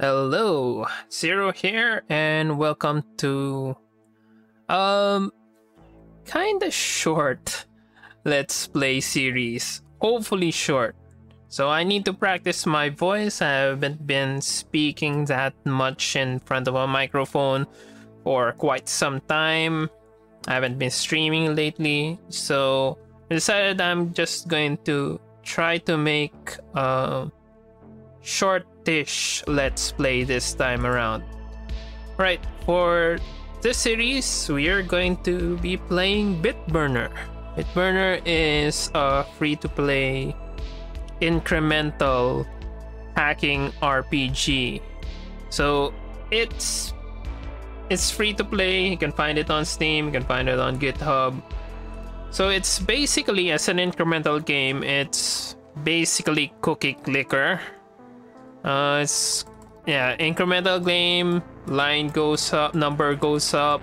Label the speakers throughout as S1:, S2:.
S1: Hello, Zero here, and welcome to um kinda short Let's Play series. Hopefully short. So I need to practice my voice. I haven't been speaking that much in front of a microphone for quite some time. I haven't been streaming lately, so I decided I'm just going to try to make a shortish let's play this time around. Right, for this series, we are going to be playing Bitburner. Bitburner is a free-to-play incremental hacking RPG. So it's it's free to play. You can find it on Steam. You can find it on GitHub. So it's basically as an incremental game. It's basically cookie clicker. Uh, it's yeah incremental game. Line goes up, number goes up,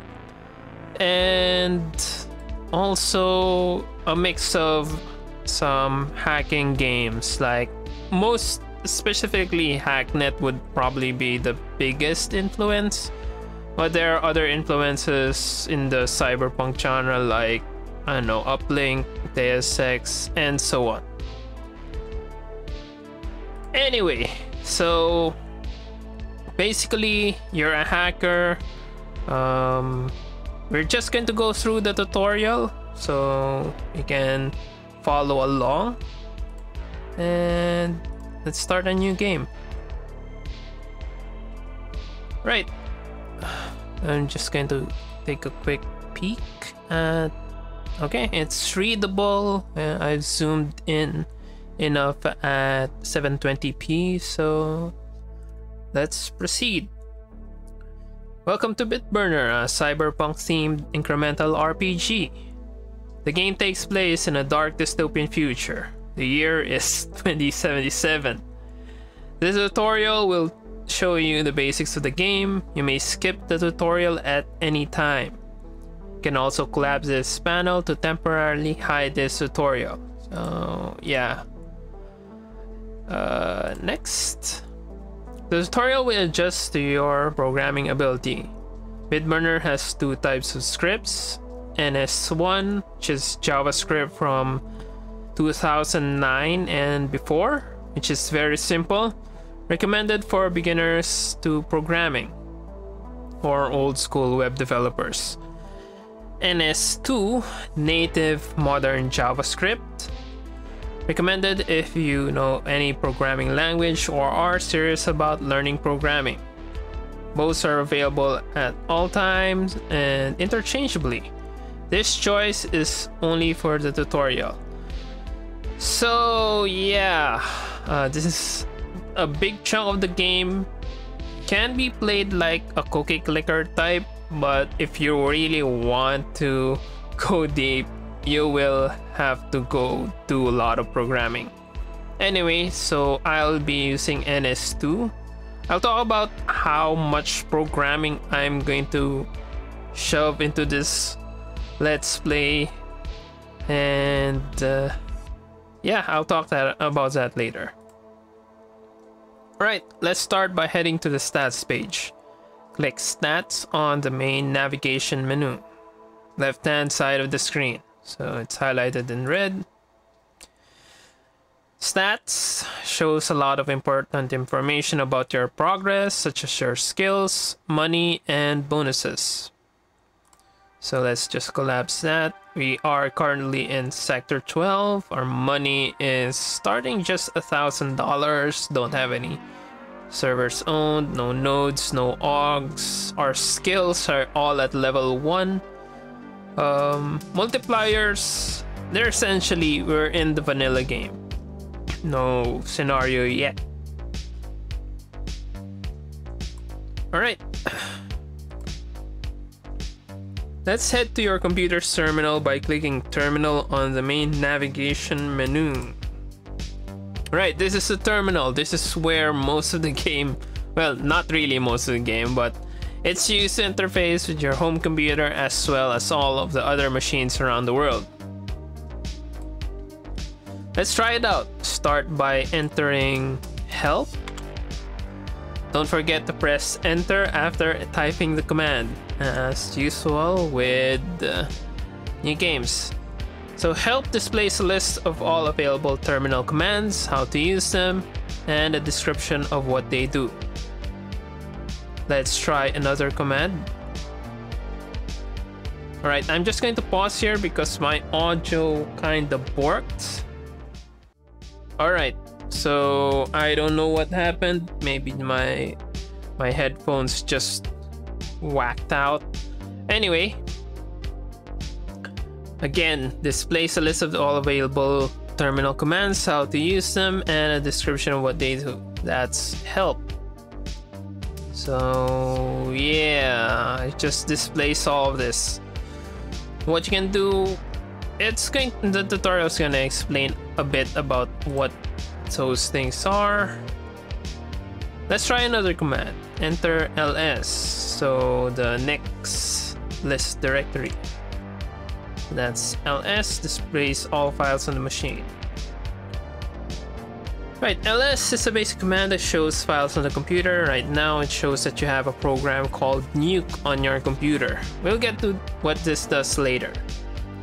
S1: and also a mix of some hacking games like most specifically hacknet would probably be the biggest influence but there are other influences in the cyberpunk genre like i don't know uplink deus ex and so on anyway so basically you're a hacker. Um, we're just going to go through the tutorial so you can follow along. And let's start a new game. Right. I'm just going to take a quick peek at okay it's readable. Uh, I've zoomed in enough at 720p so let's proceed Welcome to Bitburner, a cyberpunk themed incremental RPG. The game takes place in a dark dystopian future. The year is 2077. This tutorial will show you the basics of the game. You may skip the tutorial at any time. You can also collapse this panel to temporarily hide this tutorial. So yeah. Uh, next. The tutorial will adjust to your programming ability. Bitburner has two types of scripts NS1, which is JavaScript from 2009 and before, which is very simple, recommended for beginners to programming or old school web developers. NS2, native modern JavaScript, recommended if you know any programming language or are serious about learning programming. Both are available at all times and interchangeably. This choice is only for the tutorial. So yeah, uh, this is a big chunk of the game. Can be played like a cookie clicker type, but if you really want to go deep, you will have to go do a lot of programming. Anyway, so I'll be using NS2. I'll talk about how much programming I'm going to shove into this let's play and uh, yeah i'll talk that about that later Alright, let's start by heading to the stats page. Click stats on the main navigation menu, left hand side of the screen. So it's highlighted in red. Stats shows a lot of important information about your progress, such as your skills, money, and bonuses. So let's just collapse that. We are currently in sector 12. Our money is starting just a thousand dollars. Don't have any servers owned, no nodes, no augs. Our skills are all at level 1. Um, multipliers, they're essentially, we're in the vanilla game. No scenario yet. Alright. Let's head to your computer's terminal by clicking terminal on the main navigation menu. Right, this is the terminal. This is where most of the game, well, not really most of the game, but it's used interface with your home computer as well as all of the other machines around the world. Let's try it out. Start by entering help. Don't forget to press enter after typing the command, as usual with uh, new games. So help displays a list of all available terminal commands, how to use them, and a description of what they do. Let's try another command. Alright, I'm just going to pause here because my audio kind of borked. Alright, so I don't know what happened. Maybe my my headphones just whacked out. Anyway, again, displays a list of all available terminal commands, how to use them, and a description of what they do. That's help. So yeah, it just displays all of this. What you can do, it's going. The tutorial is gonna explain a bit about what those things are. Let's try another command. Enter ls, so the next list directory. That's ls displays all files on the machine. Right, ls is a basic command that shows files on the computer. Right now it shows that you have a program called nuke on your computer. We'll get to what this does later.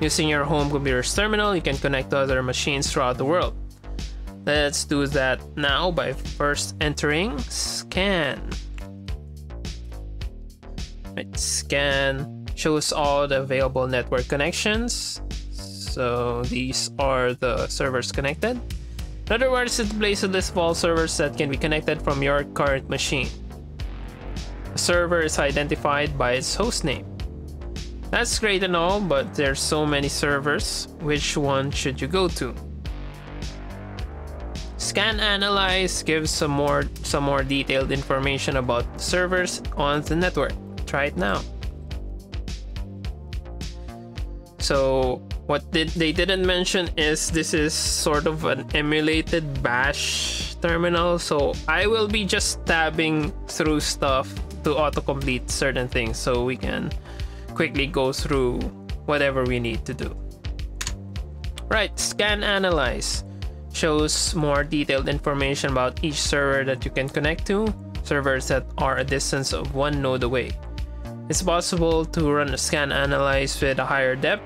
S1: Using your home computer's terminal, you can connect to other machines throughout the world. Let's do that now by first entering scan. Right, scan shows all the available network connections. So these are the servers connected. In other words, it displays a list of all servers that can be connected from your current machine. A server is identified by its host name. That's great and all, but there's so many servers. Which one should you go to? Scan Analyze gives some more some more detailed information about servers on the network. Try it now. So what did, they didn't mention is this is sort of an emulated bash terminal. So I will be just tabbing through stuff to autocomplete certain things so we can quickly go through whatever we need to do. Right, scan analyze shows more detailed information about each server that you can connect to, servers that are a distance of one node away. It's possible to run a scan analyze with a higher depth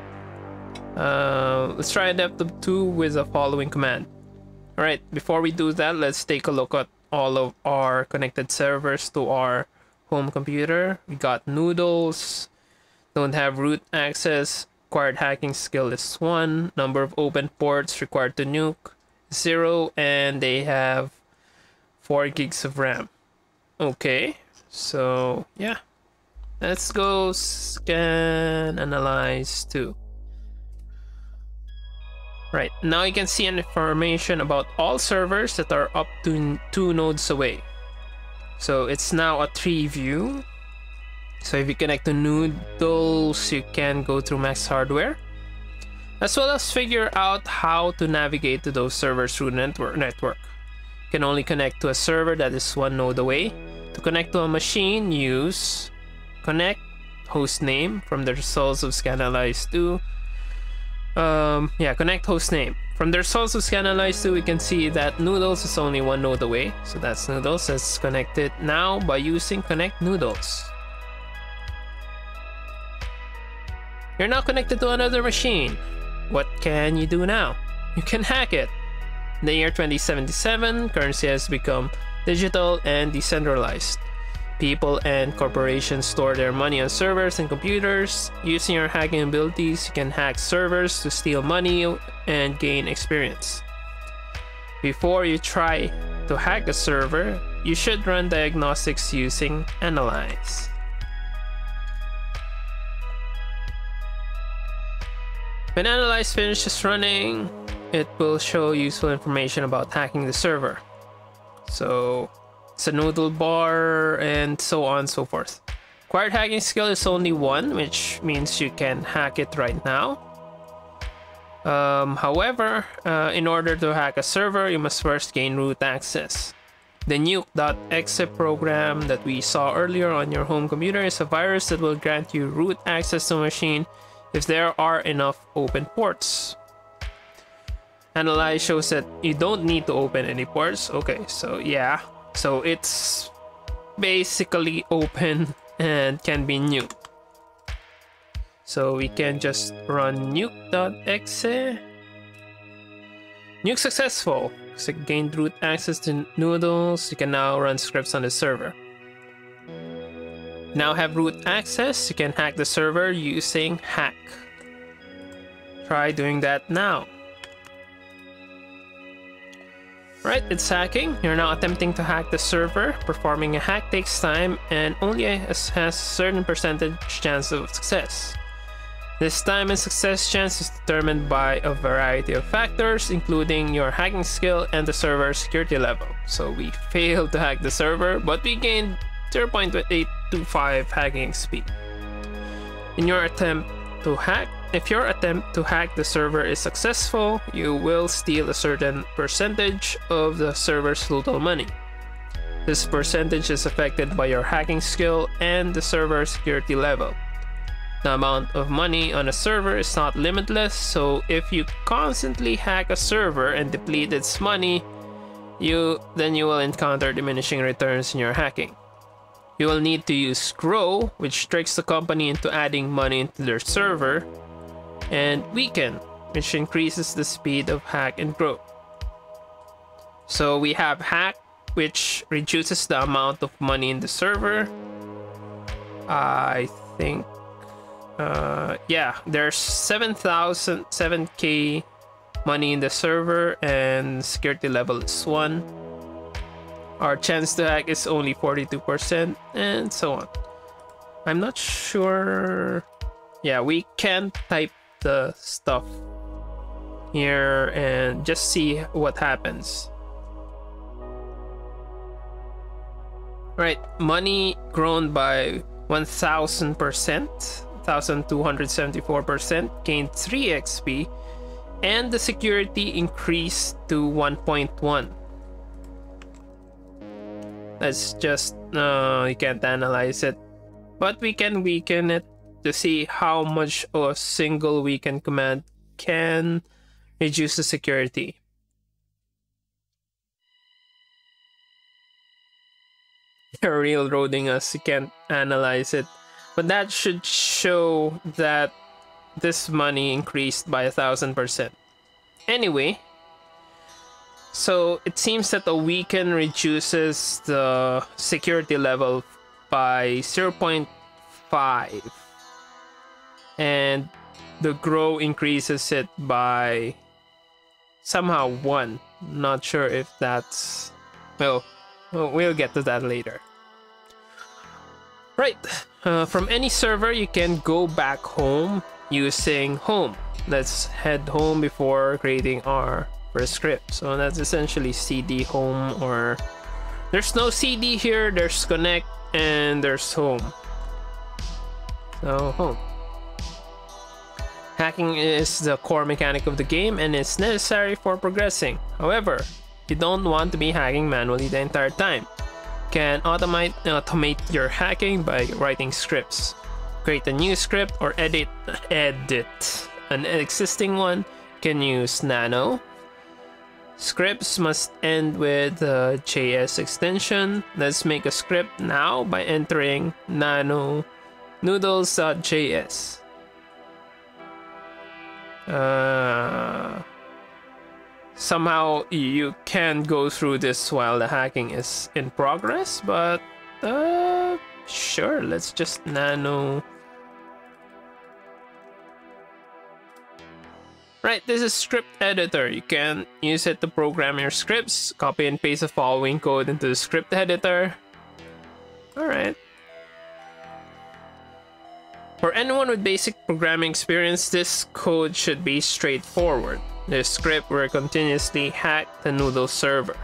S1: uh, let's try of 2 with the following command. Alright, before we do that, let's take a look at all of our connected servers to our home computer. We got noodles, don't have root access, required hacking skill is 1, number of open ports required to nuke 0, and they have 4 gigs of RAM. Okay, so yeah. Let's go scan analyze 2. Right, now you can see information about all servers that are up to two nodes away. So it's now a tree view. So if you connect to Noodles, you can go through Max Hardware. As well as figure out how to navigate to those servers through network. network. You can only connect to a server that is one node away. To connect to a machine, use connect host name from the results of scan-analyze 2 um, yeah, connect host name. From the results of scan-analyze 2, we can see that Noodles is only one node away. So that's Noodles that's connected now by using connect Noodles. You're now connected to another machine. What can you do now? You can hack it. In the year 2077, currency has become digital and decentralized. People and corporations store their money on servers and computers. Using your hacking abilities, you can hack servers to steal money and gain experience. Before you try to hack a server, you should run diagnostics using Analyze. When Analyze finishes running, it will show useful information about hacking the server. So it's a noodle bar, and so on and so forth. Required hacking skill is only one, which means you can hack it right now. Um, however, uh, in order to hack a server, you must first gain root access. The nuke.exe program that we saw earlier on your home computer is a virus that will grant you root access to a machine if there are enough open ports. Analyze shows that you don't need to open any ports. Okay, so yeah, so it's basically open and can be nuked. So we can just run nuke.exe. Nuke successful. So gained root access to noodles. You can now run scripts on the server. Now have root access. You can hack the server using hack. Try doing that now. Right, it's hacking. You're now attempting to hack the server. Performing a hack takes time and only has a certain percentage chance of success. This time and success chance is determined by a variety of factors, including your hacking skill and the server's security level. So we failed to hack the server, but we gained 0.825 hacking speed. In your attempt to hack, if your attempt to hack the server is successful, you will steal a certain percentage of the server's total money. This percentage is affected by your hacking skill and the server security level. The amount of money on a server is not limitless, so if you constantly hack a server and deplete its money, you then you will encounter diminishing returns in your hacking. You will need to use Grow, which tricks the company into adding money into their server, and weaken, which increases the speed of hack and grow. So we have hack, which reduces the amount of money in the server. I think, uh, yeah, there's 7,000, 7k money in the server, and security level is 1. Our chance to hack is only 42%, and so on. I'm not sure. Yeah, we can type the stuff here and just see what happens. Right, money grown by 1000%, 1274%, gained 3 XP, and the security increased to 1.1. That's just, uh, you can't analyze it, but we can weaken it to see how much a single weaken command can reduce the security. They're railroading us, you can't analyze it. But that should show that this money increased by a thousand percent. Anyway, so it seems that the weaken reduces the security level by 0.5 and the grow increases it by somehow one. Not sure if that's well, we'll get to that later. Right, uh, from any server you can go back home using home. Let's head home before creating our first script. So that's essentially cd home or there's no cd here, there's connect and there's home. So home. Hacking is the core mechanic of the game and is necessary for progressing. However, you don't want to be hacking manually the entire time. Can automate, automate your hacking by writing scripts. Create a new script or edit edit an existing one. Can use nano. Scripts must end with a JS extension. Let's make a script now by entering nano noodles.js. Uh, somehow you can go through this while the hacking is in progress, but uh, sure, let's just nano. Right, this is script editor. You can use it to program your scripts, copy and paste the following code into the script editor. Alright. For anyone with basic programming experience, this code should be straightforward. The script will continuously hack the Noodle server.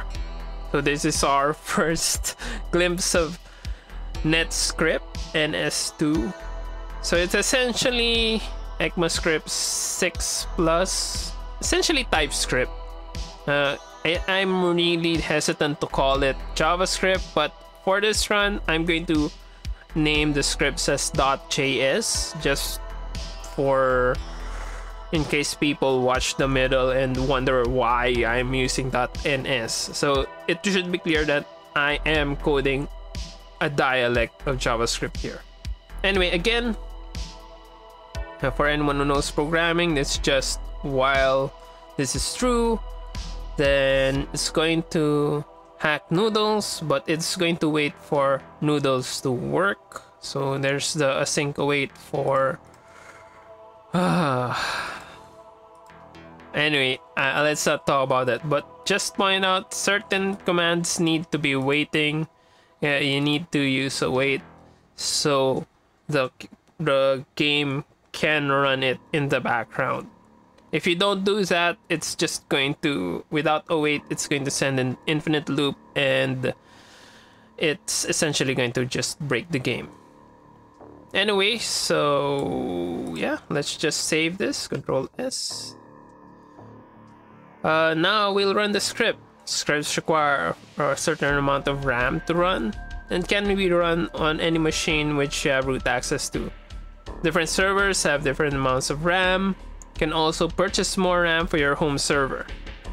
S1: So this is our first glimpse of NetScript NS2. So it's essentially ECMAScript 6 plus, essentially TypeScript. Uh, I, I'm really hesitant to call it JavaScript, but for this run, I'm going to name the scripts as .js just for in case people watch the middle and wonder why I'm using .ns. So it should be clear that I am coding a dialect of JavaScript here. Anyway, again, uh, for anyone who knows programming, it's just while this is true, then it's going to hack noodles, but it's going to wait for noodles to work. So there's the async await for. Uh, anyway, uh, let's not talk about that. But just point out certain commands need to be waiting. Yeah, you need to use await so the the game can run it in the background. If you don't do that, it's just going to, without await, it's going to send an infinite loop and it's essentially going to just break the game. Anyway, so yeah, let's just save this, Control S. Uh, now we'll run the script. Scripts require a certain amount of RAM to run and can be run on any machine which you have root access to. Different servers have different amounts of RAM, can also purchase more RAM for your home server.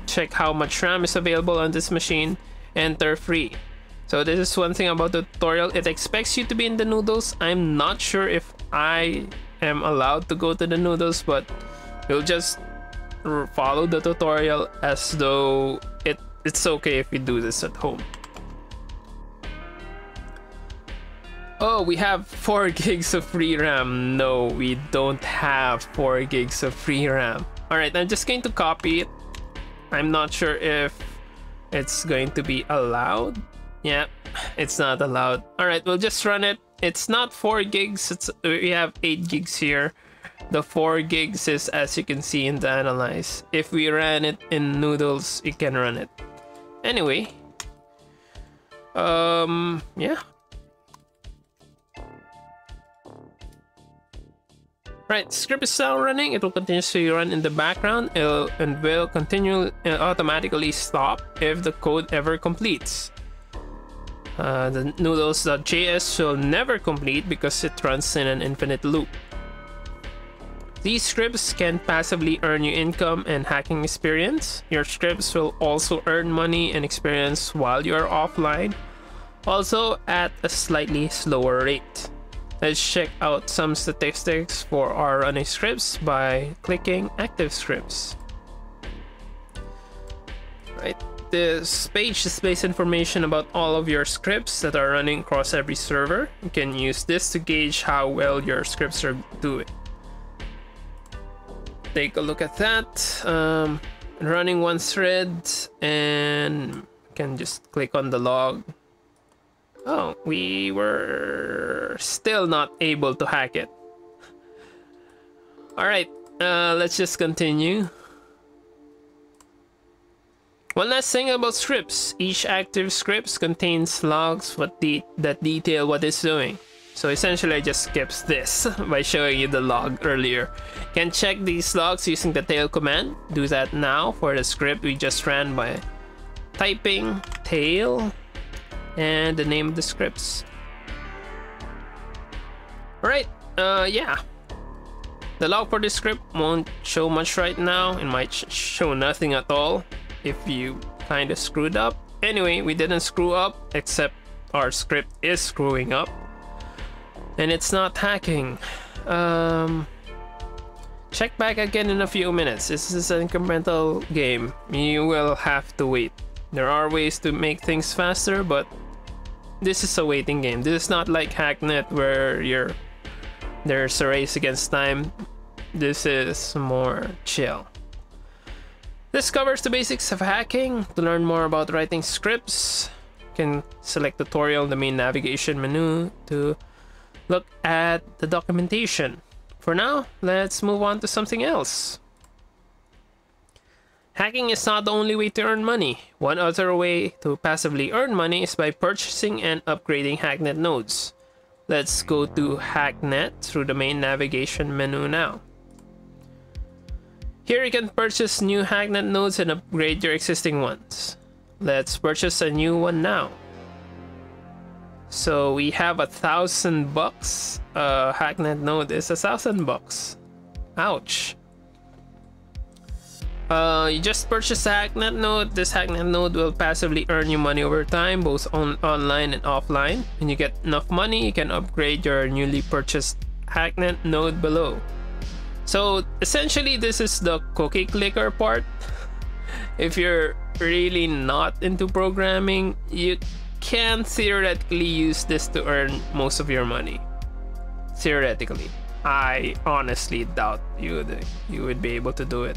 S1: Check how much RAM is available on this machine, enter free. So this is one thing about the tutorial, it expects you to be in the noodles. I'm not sure if I am allowed to go to the noodles, but you'll just follow the tutorial as though it, it's okay if you do this at home. Oh, we have 4 gigs of free RAM. No, we don't have 4 gigs of free RAM. Alright, I'm just going to copy it. I'm not sure if it's going to be allowed. Yeah, it's not allowed. Alright, we'll just run it. It's not 4 gigs, it's, we have 8 gigs here. The 4 gigs is as you can see in the analyze. If we ran it in noodles, it can run it. Anyway, um, yeah, Right, script is now running. It will continuously run in the background It'll, and will continue uh, automatically stop if the code ever completes. Uh, the noodles.js will never complete because it runs in an infinite loop. These scripts can passively earn you income and hacking experience. Your scripts will also earn money and experience while you are offline, also at a slightly slower rate. Let's check out some statistics for our running scripts by clicking active scripts. Right, this page displays information about all of your scripts that are running across every server. You can use this to gauge how well your scripts are doing. Take a look at that. Um, running one thread and can just click on the log Oh, we were still not able to hack it. Alright, uh, let's just continue. One last thing about scripts. Each active script contains logs what de that detail what it's doing. So essentially I just skipped this by showing you the log earlier. Can check these logs using the tail command. Do that now for the script we just ran by typing tail and the name of the scripts. Alright, uh, yeah. The log for this script won't show much right now. It might sh show nothing at all if you kind of screwed up. Anyway, we didn't screw up, except our script is screwing up. And it's not hacking. Um, check back again in a few minutes. This is an incremental game. You will have to wait. There are ways to make things faster, but this is a waiting game. This is not like Hacknet where you're there's a race against time. This is more chill. This covers the basics of hacking. To learn more about writing scripts, you can select tutorial in the main navigation menu to look at the documentation. For now, let's move on to something else. Hacking is not the only way to earn money. One other way to passively earn money is by purchasing and upgrading Hacknet nodes. Let's go to Hacknet through the main navigation menu now. Here you can purchase new Hacknet nodes and upgrade your existing ones. Let's purchase a new one now. So we have a thousand bucks. Uh, Hacknet node is a thousand bucks. Ouch. Uh, you just purchase a hacknet node. This hacknet node will passively earn you money over time, both on online and offline. When you get enough money, you can upgrade your newly purchased hacknet node below. So essentially, this is the cookie clicker part. if you're really not into programming, you can theoretically use this to earn most of your money. Theoretically. I honestly doubt you you would be able to do it.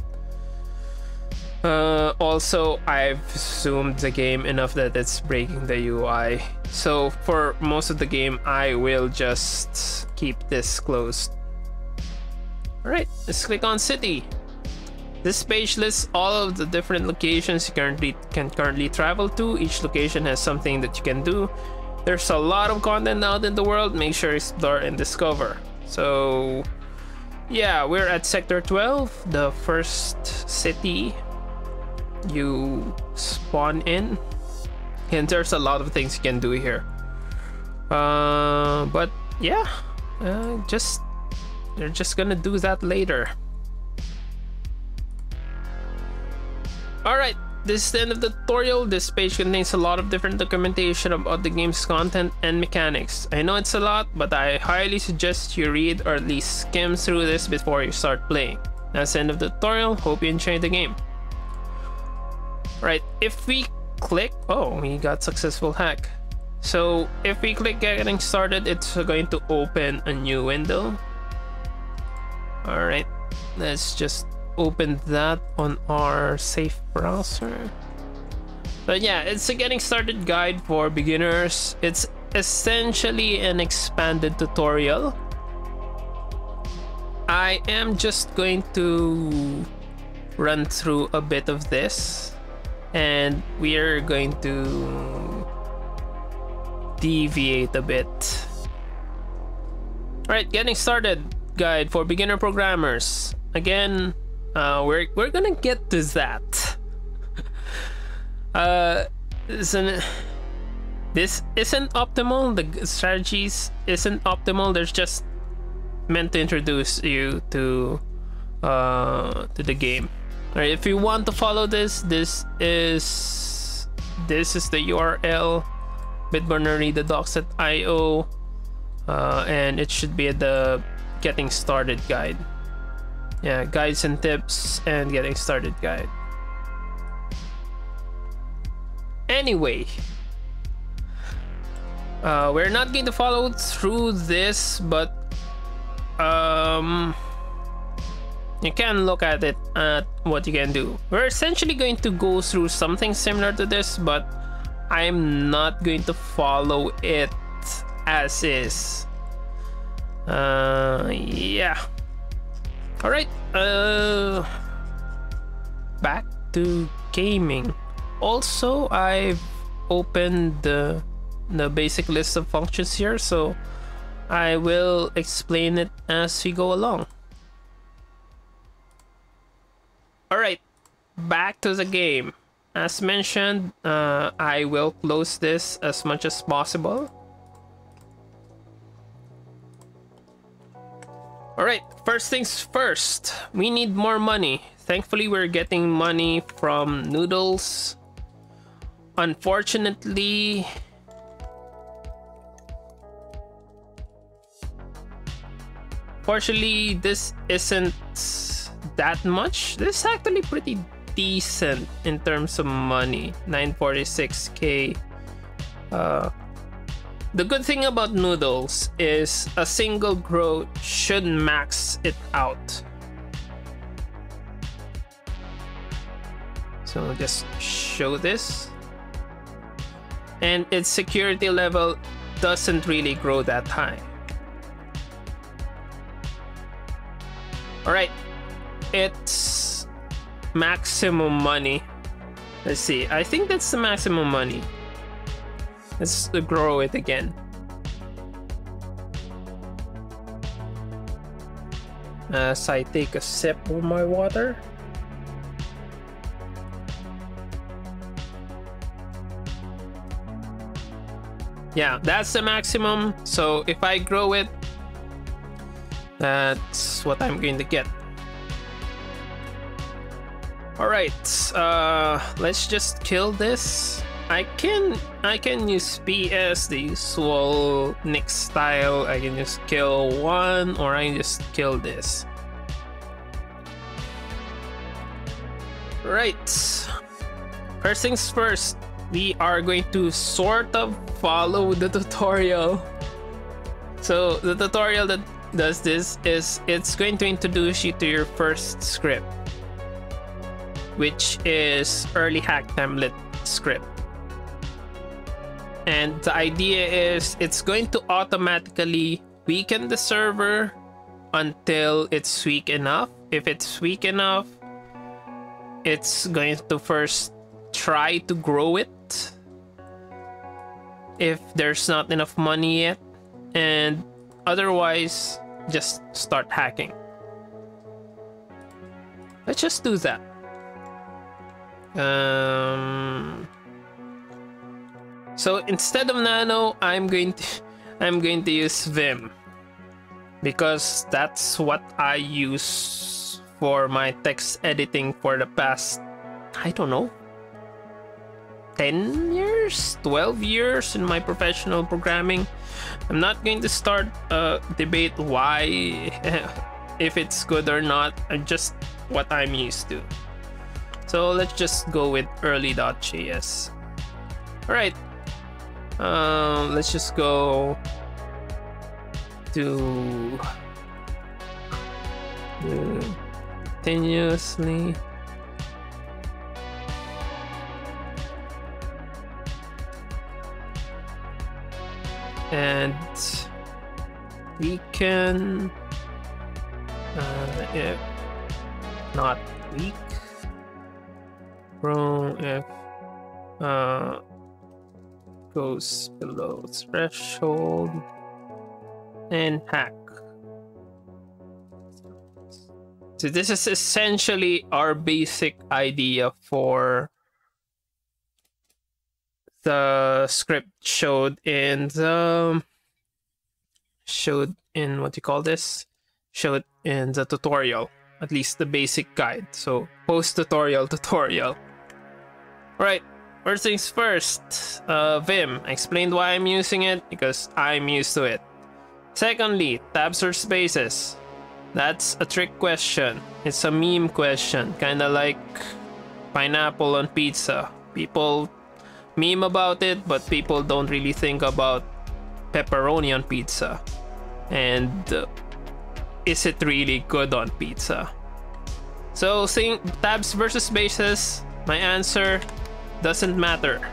S1: Uh, also, I've zoomed the game enough that it's breaking the UI. So for most of the game, I will just keep this closed. Alright, let's click on city. This page lists all of the different locations you currently can currently travel to. Each location has something that you can do. There's a lot of content out in the world. Make sure you explore and discover. So yeah, we're at sector 12, the first city you spawn in and there's a lot of things you can do here uh, but yeah uh, just they're just gonna do that later Alright, this is the end of the tutorial. This page contains a lot of different documentation about the game's content and mechanics. I know it's a lot, but I highly suggest you read or at least skim through this before you start playing. That's the end of the tutorial. Hope you enjoyed the game. Right, if we click, oh, we got successful hack. So if we click getting started, it's going to open a new window. All right, let's just open that on our safe browser. But yeah, it's a getting started guide for beginners. It's essentially an expanded tutorial. I am just going to run through a bit of this and we are going to deviate a bit. Alright, getting started guide for beginner programmers. Again, uh, we're, we're gonna get to that. uh, isn't, this isn't optimal, the strategies isn't optimal, there's just meant to introduce you to, uh, to the game. If you want to follow this, this is this is the URL bitburner.docs.io uh, and it should be the getting started guide. Yeah, guides and tips and getting started guide. Anyway, uh, we're not going to follow through this, but um, you can look at it at what you can do. We're essentially going to go through something similar to this, but I'm not going to follow it as is. Uh, yeah. All right. Uh, back to gaming. Also, I've opened the the basic list of functions here, so I will explain it as we go along. Alright, back to the game. As mentioned, uh, I will close this as much as possible. Alright, first things first, we need more money. Thankfully, we're getting money from Noodles. Unfortunately... Fortunately, this isn't that much. This is actually pretty decent in terms of money. 946k. Uh, the good thing about noodles is a single grow should max it out. So I'll just show this. And its security level doesn't really grow that high. Alright, it's maximum money. Let's see. I think that's the maximum money. Let's grow it again. As I take a sip of my water. Yeah, that's the maximum. So if I grow it, that's what I'm going to get. All right, uh, let's just kill this. I can I can use PS the usual Nix style. I can just kill one, or I can just kill this. Right. First things first, we are going to sort of follow the tutorial. So the tutorial that does this is it's going to introduce you to your first script, which is early hack template script. And the idea is it's going to automatically weaken the server until it's weak enough. If it's weak enough, it's going to first try to grow it if there's not enough money yet and otherwise just start hacking let's just do that um so instead of nano i'm going to i'm going to use vim. Because that's what i use for my text editing for the past i don't know 10 years 12 years in my professional programming. I'm not going to start a debate why if it's good or not. I'm just what i'm used to so let's just go with early.js all right um, let's just go to continuously. And we can uh, if not weak grow if uh, goes below threshold and hack. So this is essentially our basic idea for the script showed in the showed in what you call this? Showed in the tutorial at least the basic guide. So post tutorial tutorial right first things first. Uh, vim I explained why i'm using it because i'm used to it. Secondly tabs or spaces. That's a trick question. It's a meme question kind of like pineapple on pizza. People meme about it, but people don't really think about pepperoni on pizza. And uh, is it really good on pizza? So, saying tabs versus spaces, my answer doesn't matter.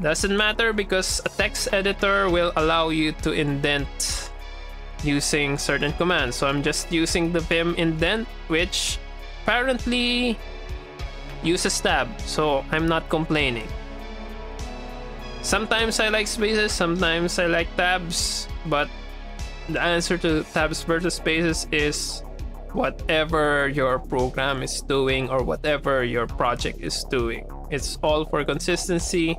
S1: Doesn't matter because a text editor will allow you to indent using certain commands. So I'm just using the vim indent, which apparently uses tab, so I'm not complaining. Sometimes I like spaces, sometimes I like tabs, but the answer to tabs versus spaces is whatever your program is doing or whatever your project is doing. It's all for consistency.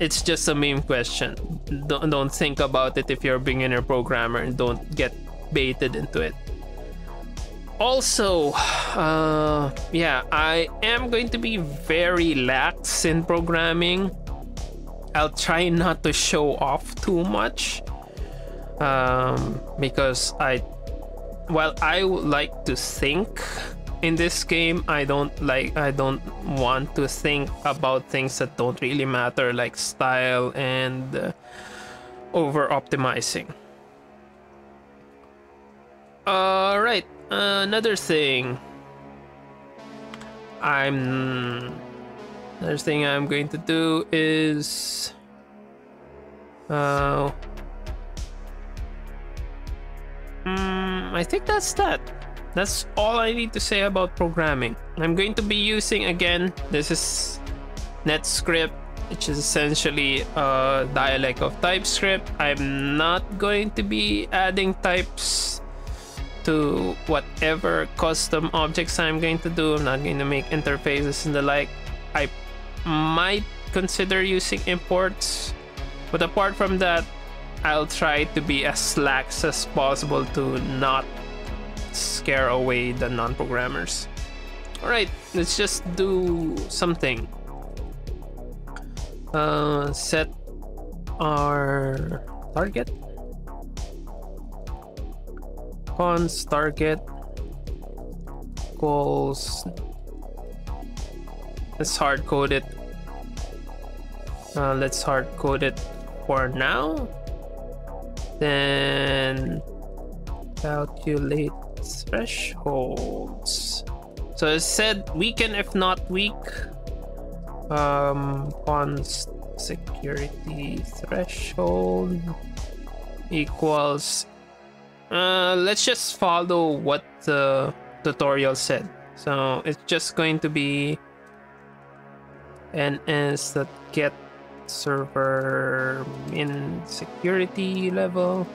S1: It's just a meme question. Don't, don't think about it if you're a beginner programmer and don't get baited into it also, uh, yeah, I am going to be very lax in programming. I'll try not to show off too much um, because I, while I would like to think in this game, I don't like, I don't want to think about things that don't really matter, like style and uh, over optimizing. All right, another thing. I'm another thing I'm going to do is uh mm, I think that's that. That's all I need to say about programming. I'm going to be using again, this is NetScript, which is essentially a dialect of TypeScript. I'm not going to be adding types to whatever custom objects I'm going to do. I'm not going to make interfaces and the like. I might consider using imports, but apart from that, I'll try to be as lax as possible to not scare away the non-programmers. Alright, let's just do something. Uh, set our target. Const target equals let's hard code it uh, let's hard code it for now then calculate thresholds. So it said weaken if not weak um cons security threshold equals uh let's just follow what the tutorial said. So it's just going to be ns that get server in security level.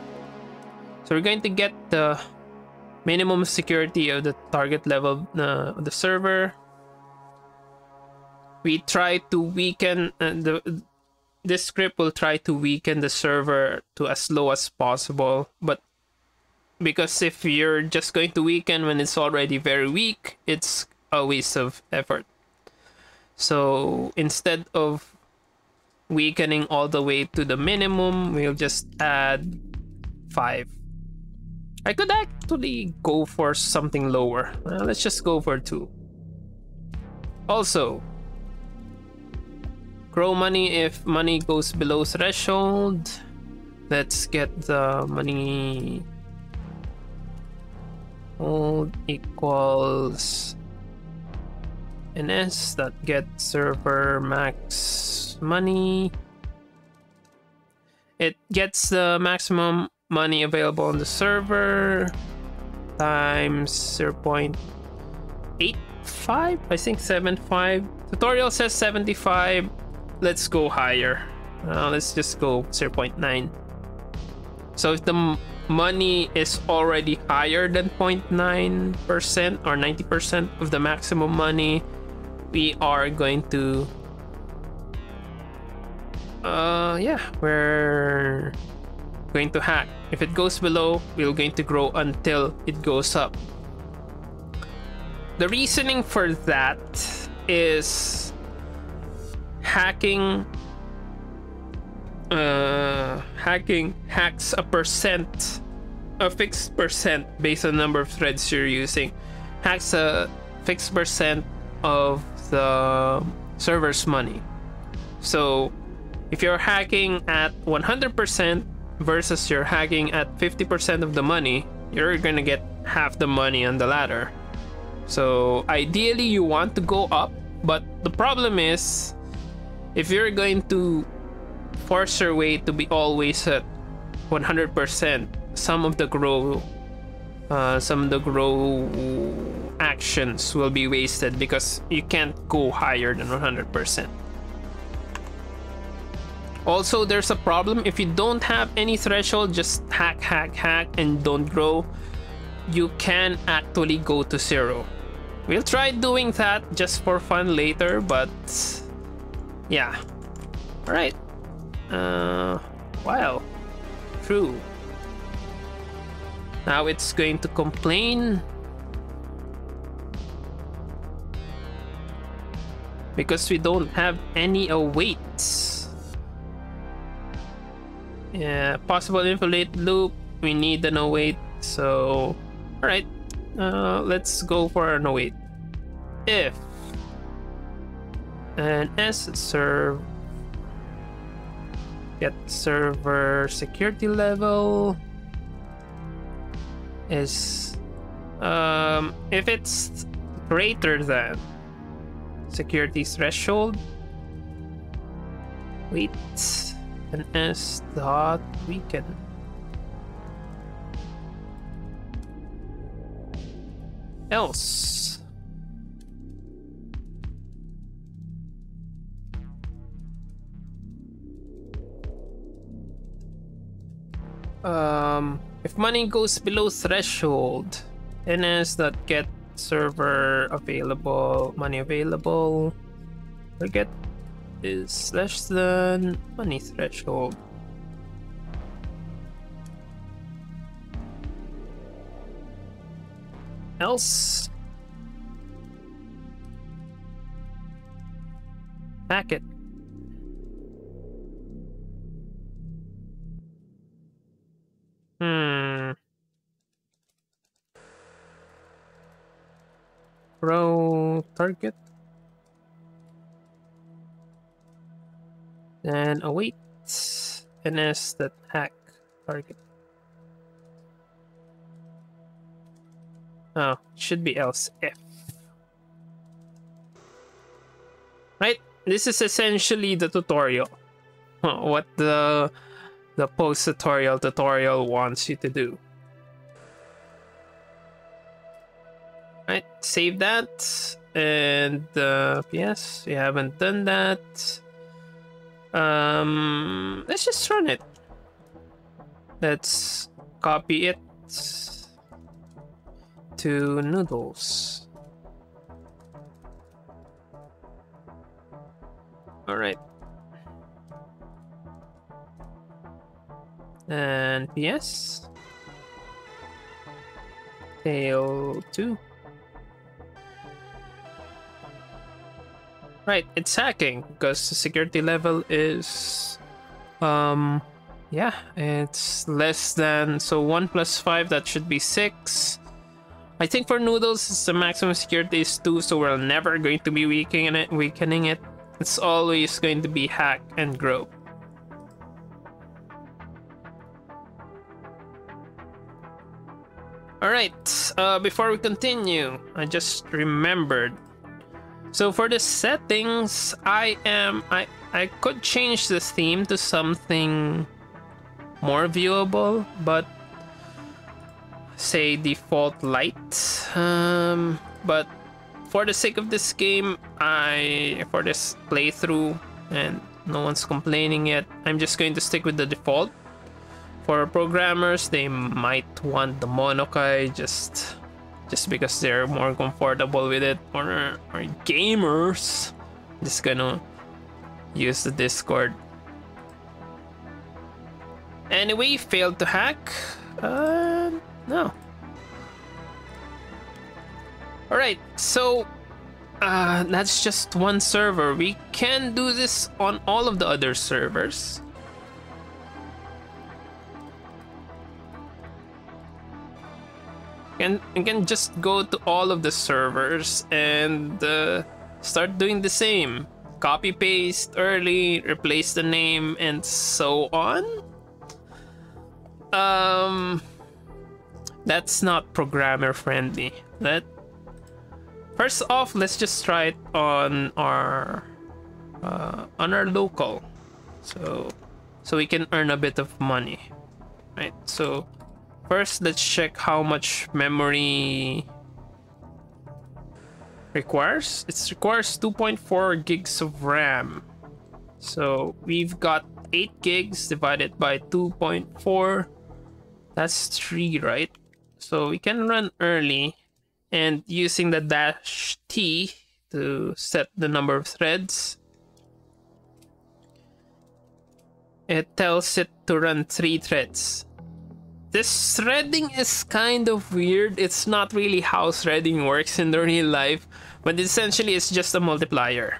S1: So we're going to get the minimum security of the target level uh, of the server. We try to weaken uh, the this script will try to weaken the server to as low as possible but because if you're just going to weaken when it's already very weak it's a waste of effort. So instead of weakening all the way to the minimum we'll just add 5 I could actually go for something lower. Uh, let's just go for 2 also grow money. If money goes below threshold let's get the money. Hold equals ns that get server max money. It gets the maximum money available on the server times 0.85 i think 75 tutorial says 75 let's go higher. Uh, let's just go 0.9 so if the money is already higher than 0.9% or 90% of the maximum money we are going to uh yeah we're going to hack. If it goes below we're going to grow until it goes up. The reasoning for that is hacking uh, hacking hacks a percent a fixed percent based on number of threads you're using. Hacks a fixed percent of the server's money. So if you're hacking at 100% versus you're hacking at 50% of the money you're gonna get half the money on the ladder. So ideally you want to go up but the problem is if you're going to force your way to be always at 100%, some of the grow uh, some of the grow actions will be wasted because you can't go higher than 100%. Also, there's a problem if you don't have any threshold, just hack, hack, hack, and don't grow, you can actually go to zero. We'll try doing that just for fun later, but yeah. Alright. Uh, wow. True. Now it's going to complain. Because we don't have any awaits. Yeah, possible infinite loop. We need an await. So, alright. Uh, let's go for an await. If and s serve get server security level is um, if it's greater than security threshold. Wait an s dot weaken else. Um, if money goes below threshold, NS that get server available, money available, target is less than money threshold. else. Hack target. Then await NS that hack target. Oh, should be else if. Right? This is essentially the tutorial. What the the post tutorial tutorial wants you to do. Right, save that. And uh, yes, we haven't done that. Um, let's just run it. Let's copy it to noodles. All right. And PS. Tail 2. Right, it's hacking because the security level is um yeah, it's less than so 1 plus 5 that should be 6. I think for noodles the maximum security is 2 so we're never going to be weakening it weakening it. It's always going to be hack and grow. Alright, uh, before we continue, I just remembered. So for the settings, I am I I could change the theme to something more viewable, but say default light. Um, but for the sake of this game, I for this playthrough and no one's complaining yet, I'm just going to stick with the default for programmers they might want the monokai just just because they're more comfortable with it or, or gamers. Just gonna use the discord. Anyway failed to hack. Uh no. All right so uh that's just one server. We can do this on all of the other servers can you can just go to all of the servers and uh, start doing the same. Copy paste early replace the name and so on. Um that's not programmer friendly. Let first off let's just try it on our uh, on our local. So so we can earn a bit of money right? So First, let's check how much memory requires. It requires 2.4 gigs of RAM. So we've got 8 gigs divided by 2.4. That's 3, right? So we can run early and using the dash T to set the number of threads. It tells it to run 3 threads. This threading is kind of weird. It's not really how threading works in the real life, but essentially it's just a multiplier.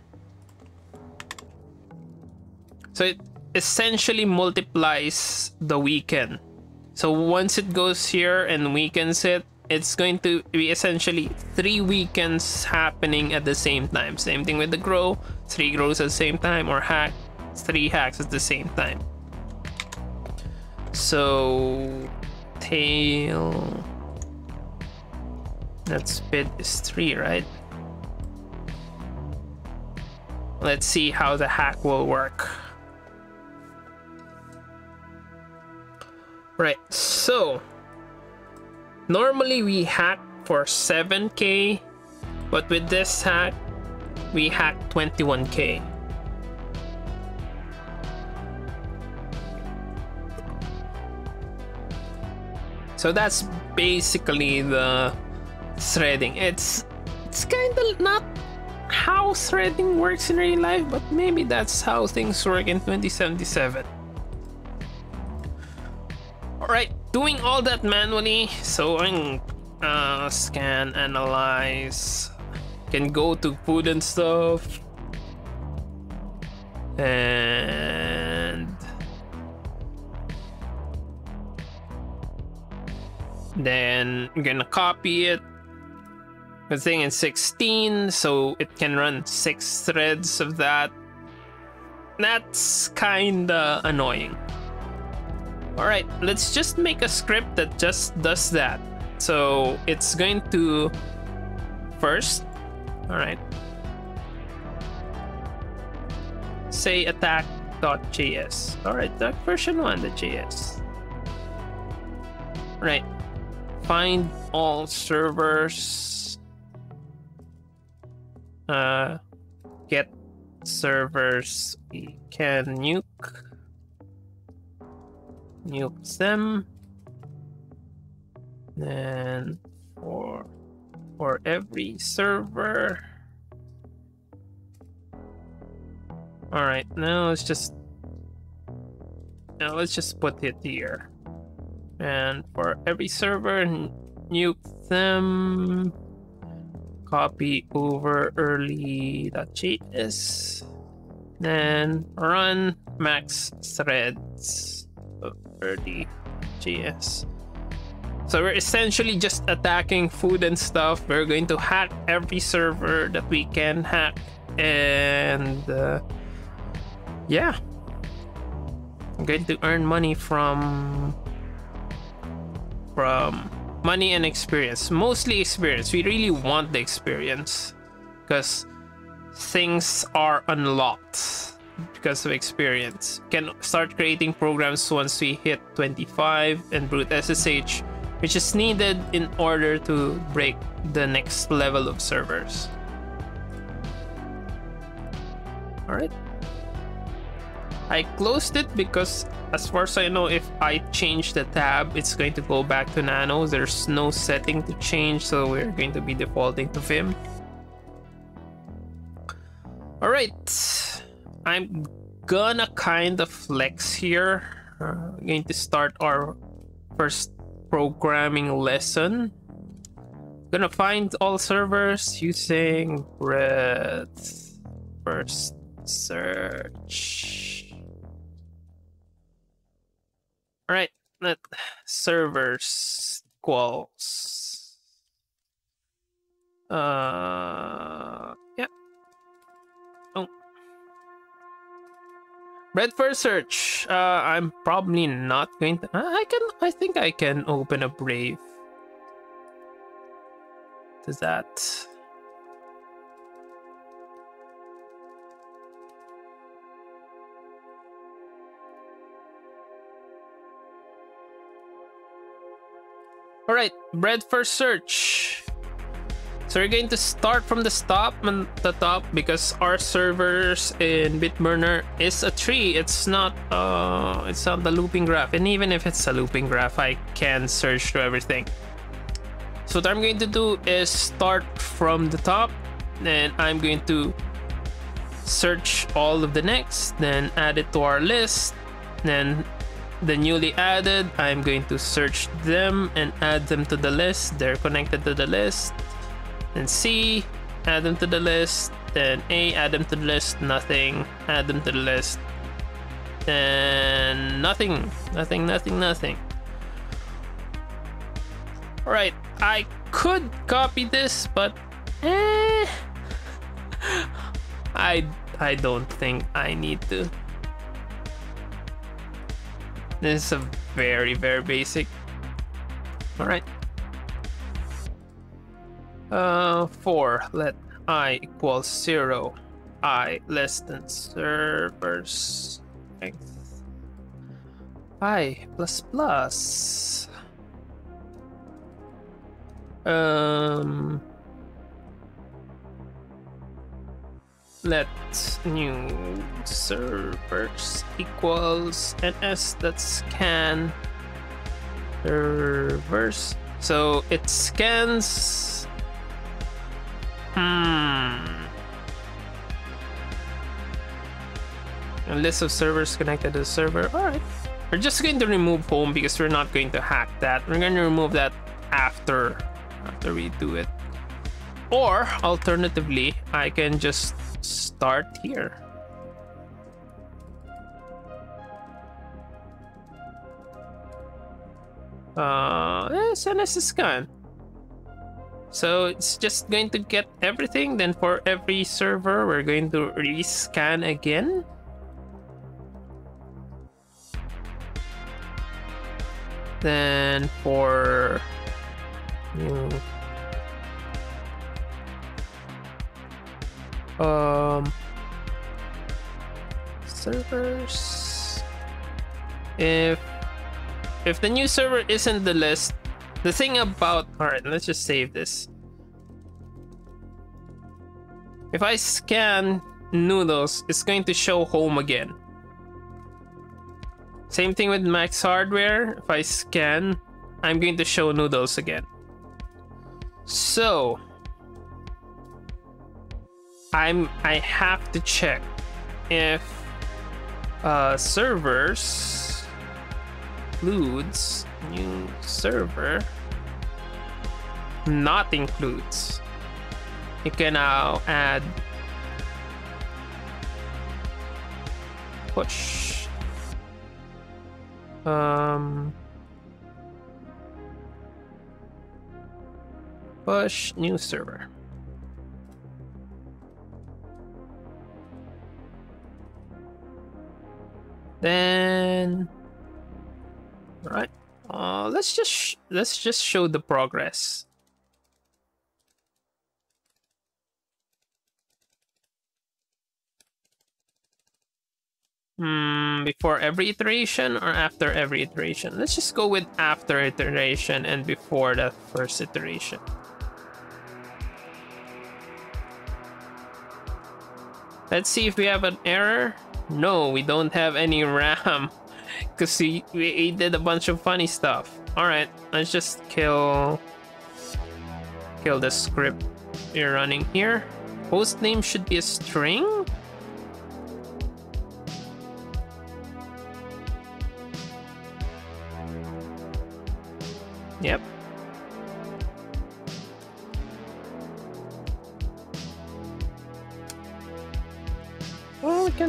S1: So it essentially multiplies the weaken. So once it goes here and weakens it, it's going to be essentially three weakens happening at the same time. Same thing with the grow, three grows at the same time, or hack, three hacks at the same time. So tail. That speed is three, right? Let's see how the hack will work. Right, so normally we hack for 7k, but with this hack, we hack 21k. So that's basically the threading. It's it's kind of not how threading works in real life, but maybe that's how things work in 2077. Alright, doing all that manually, so I'm uh, scan-analyze. Can go to food and stuff. And then I'm gonna copy it. Good thing in 16, so it can run six threads of that. That's kinda annoying. Alright, let's just make a script that just does that. So it's going to first, alright, say attack.js. Alright, that version 1.js. Right, find all servers, uh, get servers. We can nuke. Nuke them. Then for for every server. All right now let's just now let's just put it here and for every server nuke them. Copy over early.js then run max threads of early.js so we're essentially just attacking food and stuff. We're going to hack every server that we can hack. And uh, yeah. I'm going to earn money from from money and experience. Mostly experience. We really want the experience. Because things are unlocked because of experience. Can start creating programs once we hit 25 and brute ssh which is needed in order to break the next level of servers. All right I closed it because as far as I know, if I change the tab, it's going to go back to Nano. There's no setting to change, so we're going to be defaulting to Vim. All right, I'm gonna kind of flex here. Uh, I'm going to start our first programming lesson. Gonna find all servers using breadth first search. All right, let servers equals. Uh, yeah. Oh. Red first search. Uh, I'm probably not going to. I can. I think I can open a Brave. Does that? Alright, breadth first search. So we're going to start from the top and the top because our servers in Bitburner is a tree. It's not uh it's not the looping graph. And even if it's a looping graph, I can search through everything. So what I'm going to do is start from the top, then I'm going to search all of the next, then add it to our list, then the newly added, I'm going to search them and add them to the list. They're connected to the list. And C, add them to the list. Then A, add them to the list. Nothing, add them to the list. Then nothing, nothing, nothing, nothing. Alright, I could copy this, but eh, I I don't think I need to. This is a very, very basic. Alright. Uh, 4. Let i equals 0. i less than servers i plus plus. Um, let new servers equals ns that scan servers. So it scans. Hmm. A list of servers connected to the server. All right we're just going to remove home because we're not going to hack that. We're going to remove that after after we do it. Or alternatively, I can just start here. Uh, eh, SNS scan. So it's just going to get everything. Then for every server, we're going to rescan again. Then for new um servers. If if the new server isn't the list the thing about all right let's just save this. If i scan noodles it's going to show home again. Same thing with max hardware. If i scan i'm going to show noodles again. So I'm I have to check if uh, servers includes new server not includes. You can now add push. Um, push new server. Then, all right. Uh, let's just let's just show the progress. Hmm, before every iteration or after every iteration? Let's just go with after iteration and before the first iteration. Let's see if we have an error. No, we don't have any RAM. Because we, we did a bunch of funny stuff. Alright, let's just kill... Kill the script we're running here. Host name should be a string?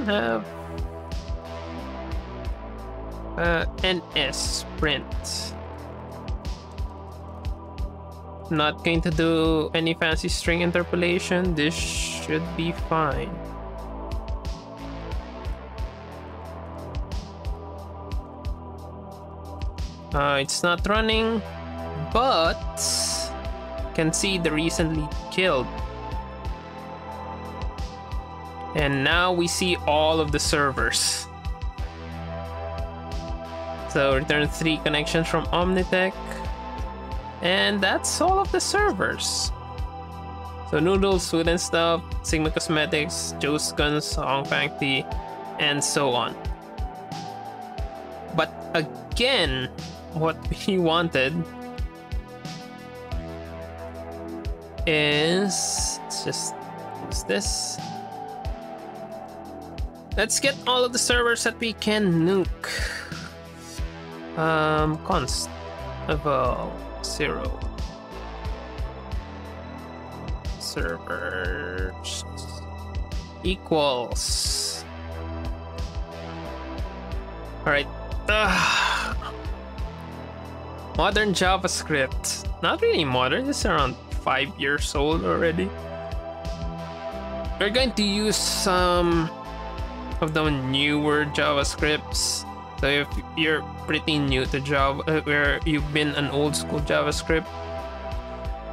S1: Can have uh, NS print. Not going to do any fancy string interpolation. This should be fine. Uh, it's not running, but can see the recently killed and now we see all of the servers. So return three connections from Omnitech. And that's all of the servers. So Noodles, and Stuff, Sigma Cosmetics, Joe's Guns, Hong Fang Tea, and so on. But again, what we wanted is just use this Let's get all of the servers that we can nuke. Um, const eval zero servers equals. All right. Ugh. Modern JavaScript. Not really modern. It's around five years old already. We're going to use some of the newer JavaScripts. So if you're pretty new to Java, uh, where you've been an old school JavaScript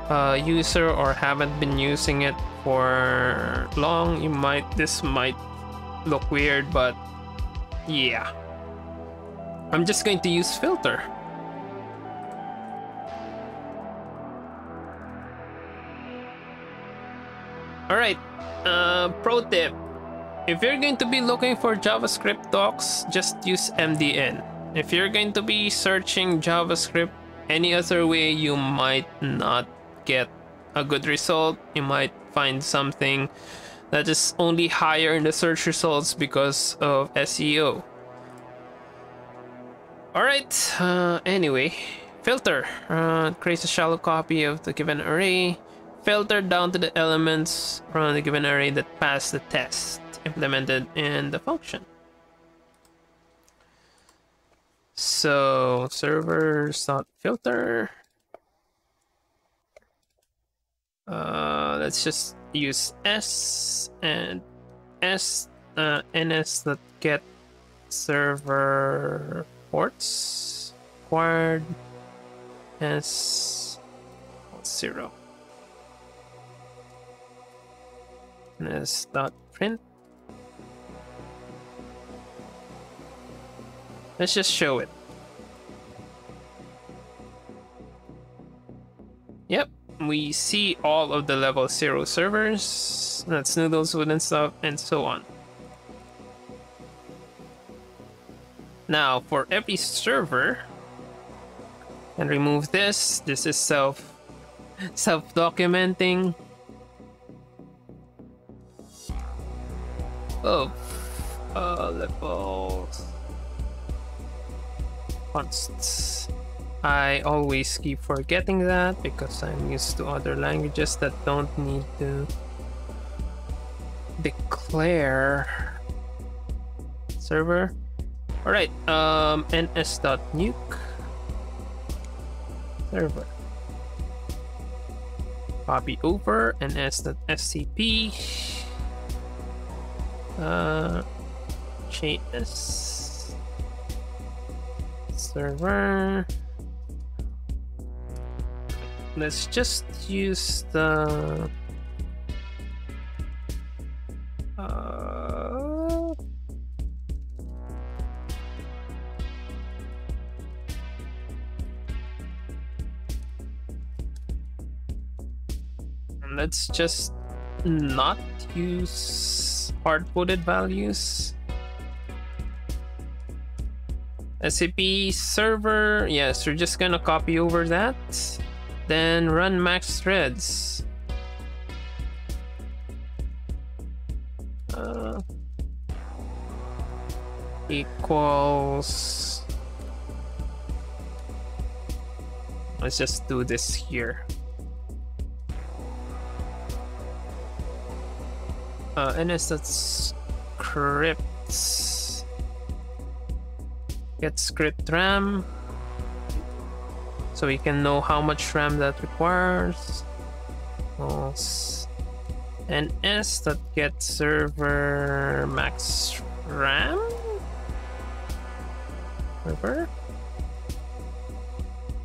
S1: uh, user or haven't been using it for long, you might this might look weird, but yeah. I'm just going to use filter. Alright, uh, pro tip if you're going to be looking for JavaScript docs, just use MDN. If you're going to be searching JavaScript any other way, you might not get a good result. You might find something that is only higher in the search results because of SEO. Alright, uh, anyway, filter uh, creates a shallow copy of the given array. Filter down to the elements from the given array that pass the test implemented in the function. So servers.filter. Uh, let's just use s and s uh, ns that get server ports acquired s zero s dot print let's just show it yep we see all of the level 0 servers, that's Noodles, and stuff, and so on. Now, for every server, and remove this, this is self self-documenting. Oh, uh, levels. I always keep forgetting that because I'm used to other languages that don't need to declare server. Alright, um, ns.nuke server. Copy over ns.scp uh, js server. Let's just use the uh, let's just not use hard-coded values SCP server, yes, we're just gonna copy over that. Then run max threads. Uh, equals. Let's just do this here. Uh, ns that's scripts. Get script ram so we can know how much RAM that requires. And S that get server max RAM? Server?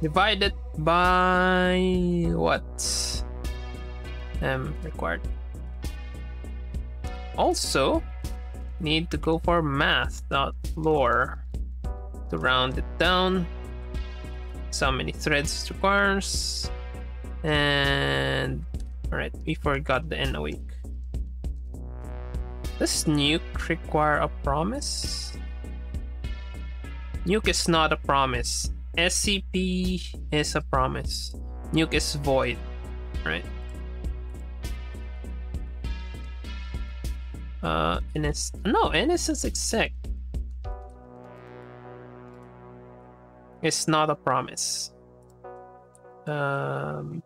S1: Divided by what? M required. Also, need to go for math.floor to round it down so many threads it requires. And alright, we forgot the N awake. Does nuke require a promise? Nuke is not a promise. SCP is a promise. Nuke is void, right? Uh, NS no, NS is exec. It's not a promise. Um,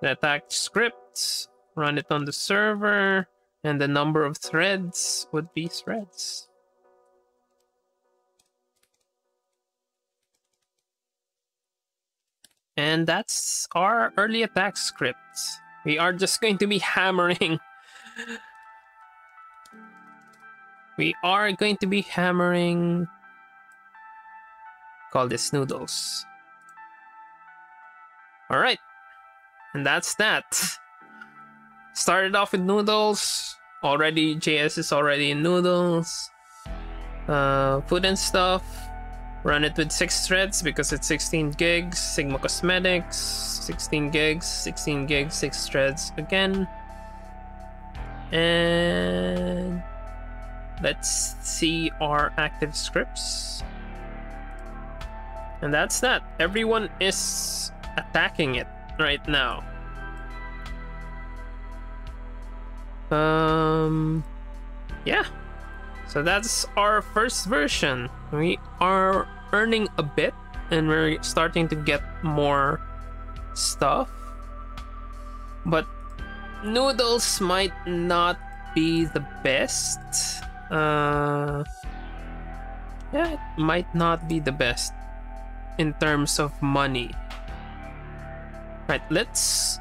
S1: the attack script, run it on the server, and the number of threads would be threads. And that's our early attack script. We are just going to be hammering we are going to be hammering. Call this noodles. All right. And that's that. Started off with noodles. Already js is already in noodles. Uh, food and stuff. Run it with six threads because it's 16 gigs. Sigma cosmetics 16 gigs 16 gigs six threads again. And Let's see our active scripts. And that's that. Everyone is attacking it right now. Um, yeah. So that's our first version. We are earning a bit and we're starting to get more stuff. But noodles might not be the best. Uh, yeah, it might not be the best in terms of money. Right, let's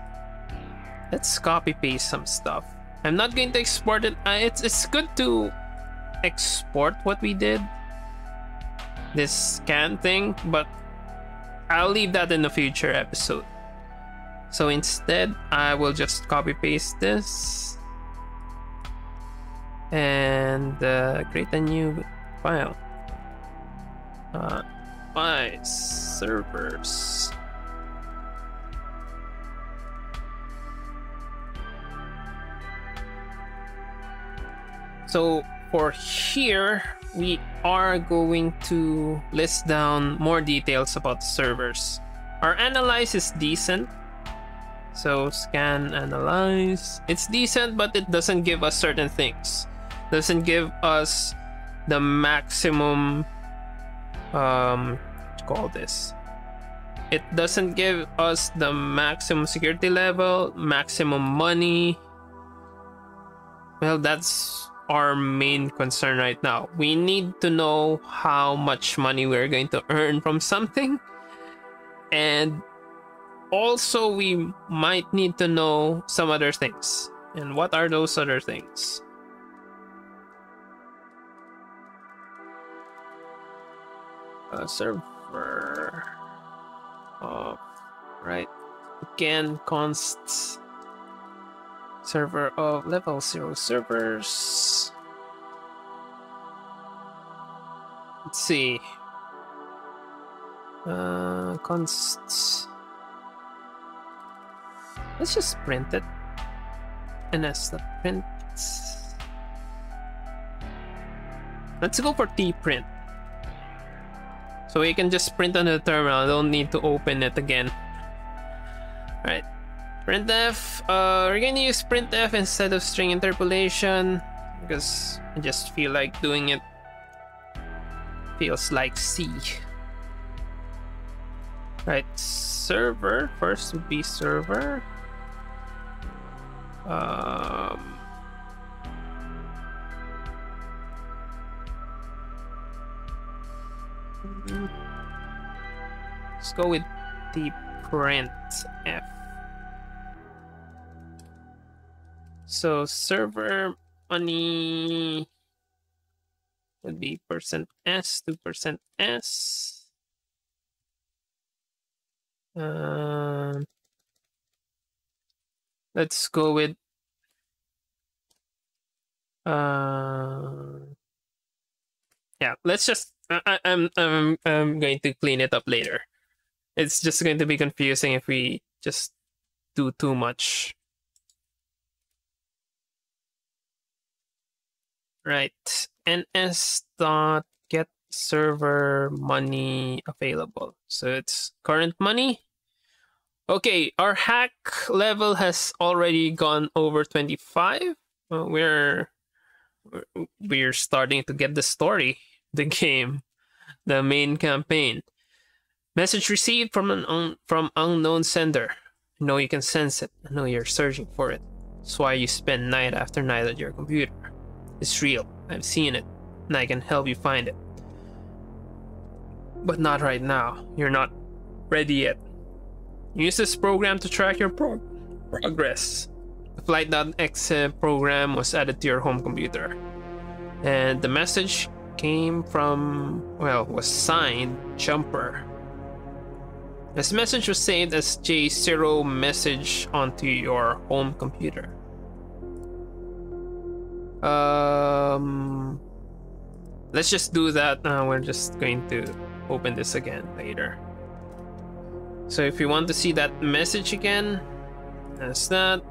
S1: let's copy paste some stuff. I'm not going to export it. Uh, it's it's good to export what we did. This scan thing, but I'll leave that in a future episode. So instead, I will just copy paste this and uh, create a new file. Uh, by servers. So for here, we are going to list down more details about the servers. Our analyze is decent. So scan-analyze. It's decent, but it doesn't give us certain things. Doesn't give us the maximum um call this? It doesn't give us the maximum security level maximum money. Well that's our main concern right now. We need to know how much money we're going to earn from something. And also we might need to know some other things. And what are those other things uh, server. Of right. Again const server of level zero servers. Let's see. Uh const. Let's just print it. And that's the print. Let's go for t print so we can just print on the terminal, I don't need to open it again. Alright. Printf, uh, we're gonna use printf instead of string interpolation because I just feel like doing it feels like C. Right, server, first would be server. Um, Let's go with the print F. So server money would be percent S to percent S. Um, let's go with uh, yeah. Let's just I, am I'm, I'm going to clean it up later. It's just going to be confusing if we just do too much. Right. ns dot get server money available. So it's current money. Okay, our hack level has already gone over 25. we're we're starting to get the story the game, the main campaign. Message received from an un from unknown sender. I know you can sense it. I know you're searching for it. That's why you spend night after night at your computer. It's real. I've seen it, and I can help you find it. But not right now. You're not ready yet. Use this program to track your pro progress. The Flight.exe uh, program was added to your home computer. And the message came from, well, was signed Jumper. This message was saved as J0 message onto your home computer. Um, let's just do that. Uh, we're just going to open this again later. So if you want to see that message again, that's that.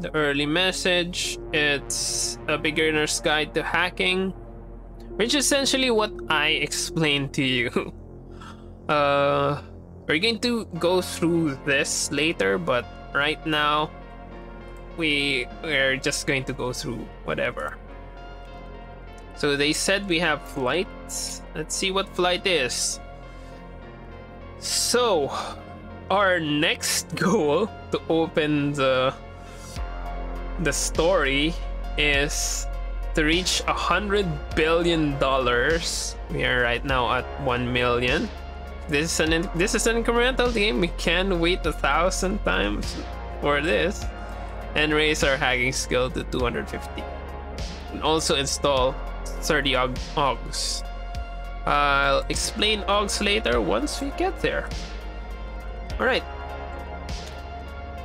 S1: The early message. It's a beginner's guide to hacking. Which is essentially what I explained to you. Uh, we're going to go through this later, but right now we we're just going to go through whatever. So they said we have flights. Let's see what flight is. So, our next goal to open the the story is to reach a hundred billion dollars. We are right now at one million. This is an this is an incremental game. We can wait a thousand times for this, and raise our hacking skill to 250. And also install 30 augs. I'll explain augs later once we get there. Alright.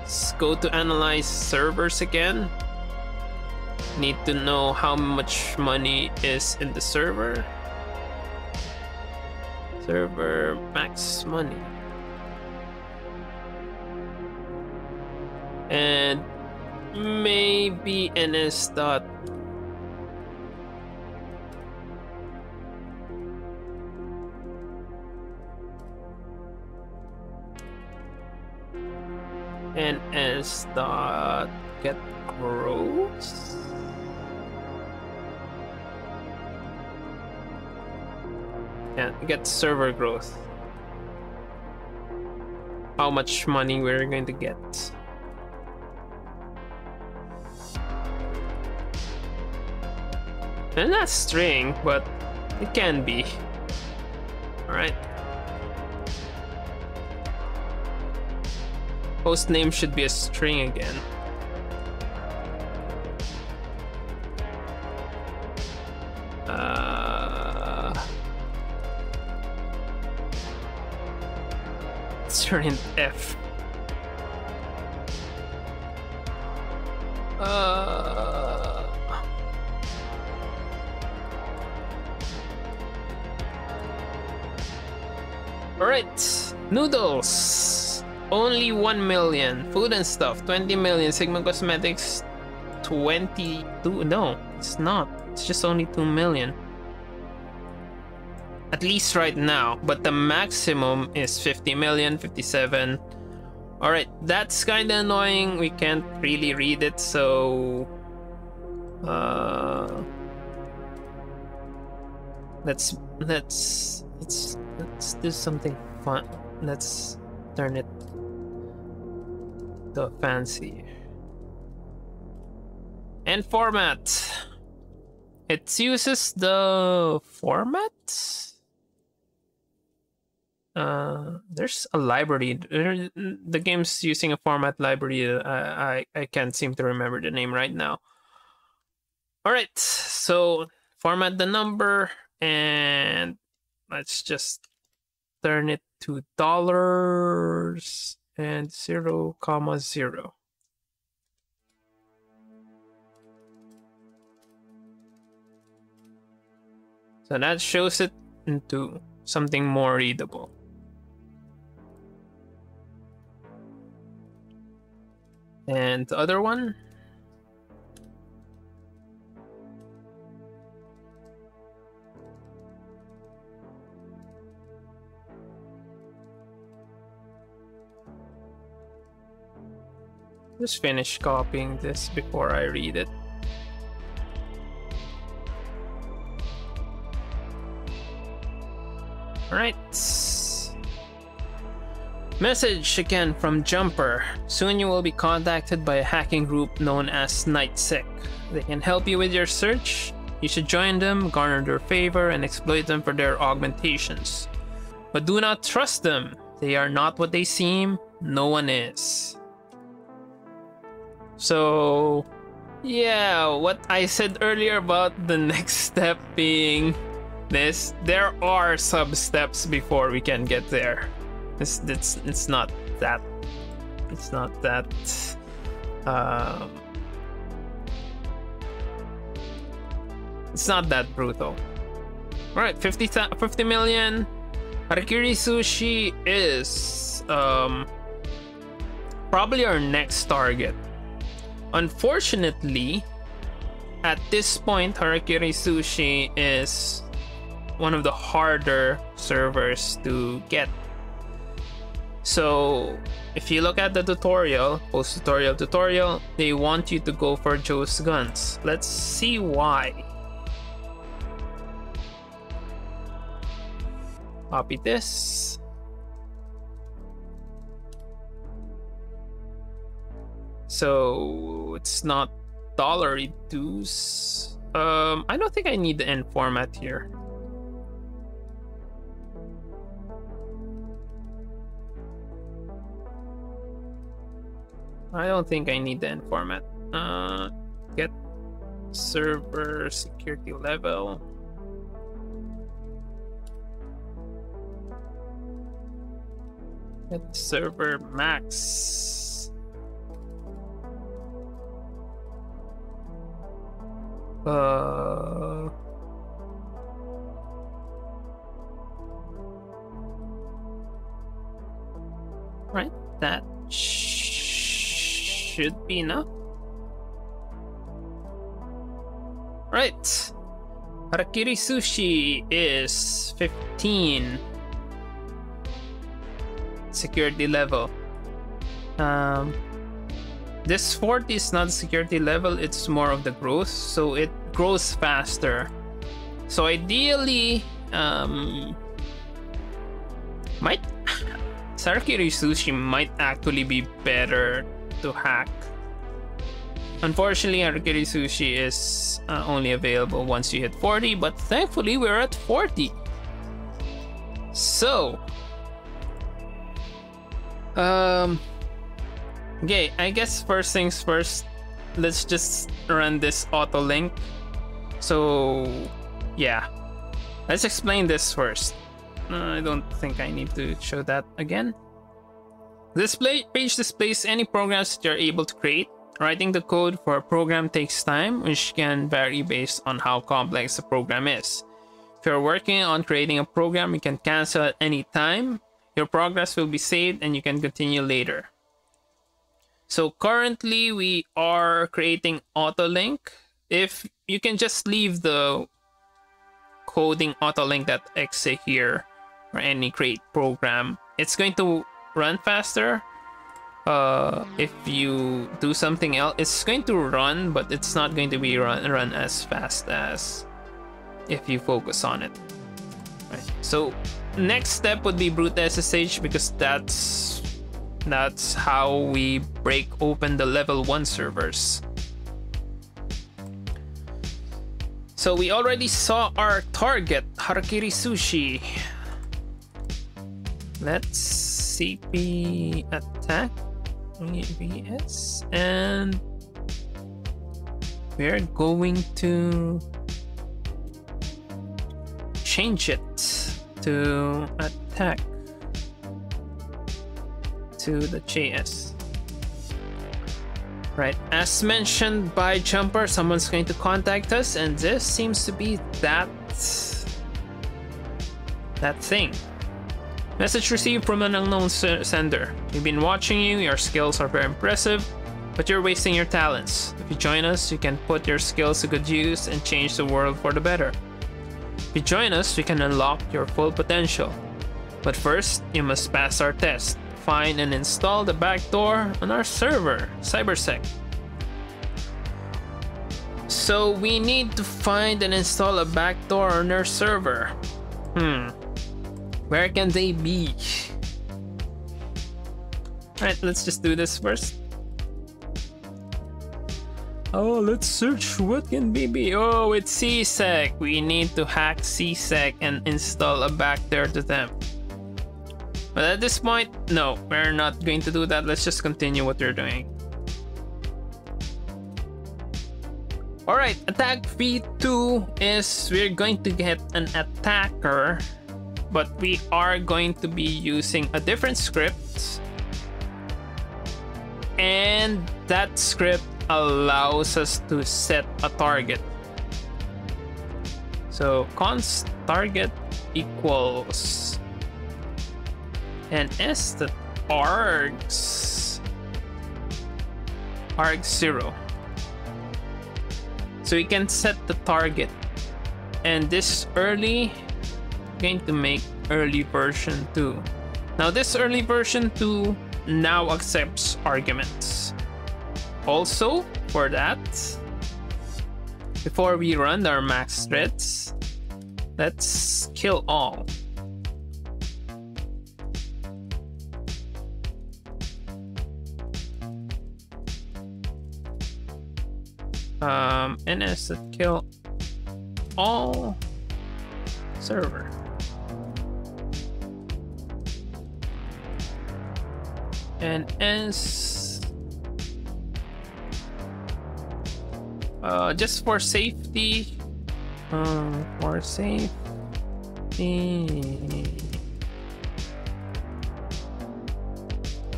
S1: Let's go to analyze servers again. Need to know how much money is in the server. Server max money. And maybe ns dot ns dot get gross yeah get server growth. How much money we're going to get. And not string but it can be. All right Host name should be a string again. Uh, string F. Uh, all right, noodles. Only 1 million. Food and stuff, 20 million. Sigma Cosmetics, 22. No, it's not. It's just only 2 million. At least right now. But the maximum is 50 million, 57. Alright, that's kinda annoying. We can't really read it, so... Uh... Let's... Let's... Let's... Let's do something fun. Let's turn it the fancy. And format. It uses the format. Uh, there's a library. The game's using a format library. Uh, I I can't seem to remember the name right now. All right, so format the number and let's just turn it to dollars and 0 comma 0. So that shows it into something more readable. And the other one Just finish copying this before I read it. Alright. Message again from Jumper. Soon you will be contacted by a hacking group known as NightSec. They can help you with your search. You should join them, garner their favor, and exploit them for their augmentations. But do not trust them. They are not what they seem. No one is. So, yeah, what I said earlier about the next step being this, there are sub steps before we can get there. It's it's it's not that it's not that um, it's not that brutal. All right, 50, 50 million. Harakiri Sushi is um, probably our next target. Unfortunately, at this point, Harakiri Sushi is one of the harder servers to get. So if you look at the tutorial, post tutorial tutorial, they want you to go for Joe's guns. Let's see why. Copy this. So it's not dollar reduce. Um, I don't think I need the end format here. I don't think I need the format. Uh, get server security level. Get server max. Uh. Right, that should be enough. Right. Harakiri Sushi is 15 security level. Um, this 40 is not security level, it's more of the growth, so it grows faster. So ideally, um, might Harakiri Sushi might actually be better to hack. Unfortunately, Harakiri Sushi is uh, only available once you hit 40, but thankfully we're at 40. So, um, okay, I guess first things first, let's just run this auto link. So, yeah, let's explain this first. Uh, I don't think I need to show that again. This page displays any programs that you're able to create. Writing the code for a program takes time, which can vary based on how complex the program is. If you're working on creating a program, you can cancel at any time. Your progress will be saved and you can continue later. So currently we are creating autolink. If you can just leave the coding autolink.exe here or any create program, it's going to run faster. Uh, if you do something else, it's going to run, but it's not going to be run run as fast as if you focus on it. Right. So next step would be BruteSSH because that's that's how we break open the level one servers. So we already saw our target, Harakiri Sushi. Let's CP attack VS and we're going to change it to attack to the JS. Right, as mentioned by Jumper, someone's going to contact us, and this seems to be that that thing. Message received from an unknown sender. We've been watching you, your skills are very impressive, but you're wasting your talents. If you join us, you can put your skills to good use and change the world for the better. If you join us, you can unlock your full potential. But first, you must pass our test. Find and install the backdoor on our server, Cybersec. So we need to find and install a backdoor on our server. Hmm, where can they be? Alright, let's just do this first. Oh, let's search what can be be. Oh, it's CSEC. We need to hack CSEC and install a backdoor to them. But at this point, no, we're not going to do that. Let's just continue what we're doing. Alright, attack V2 is we're going to get an attacker but we are going to be using a different script. And that script allows us to set a target. So const target equals and s the args arg 0 so we can set the target. And this early going to make early version 2. Now this early version 2 now accepts arguments. Also, for that, before we run our max threads, let's kill all. um, ns that kill all server. And s uh, just for safety, um, for safety.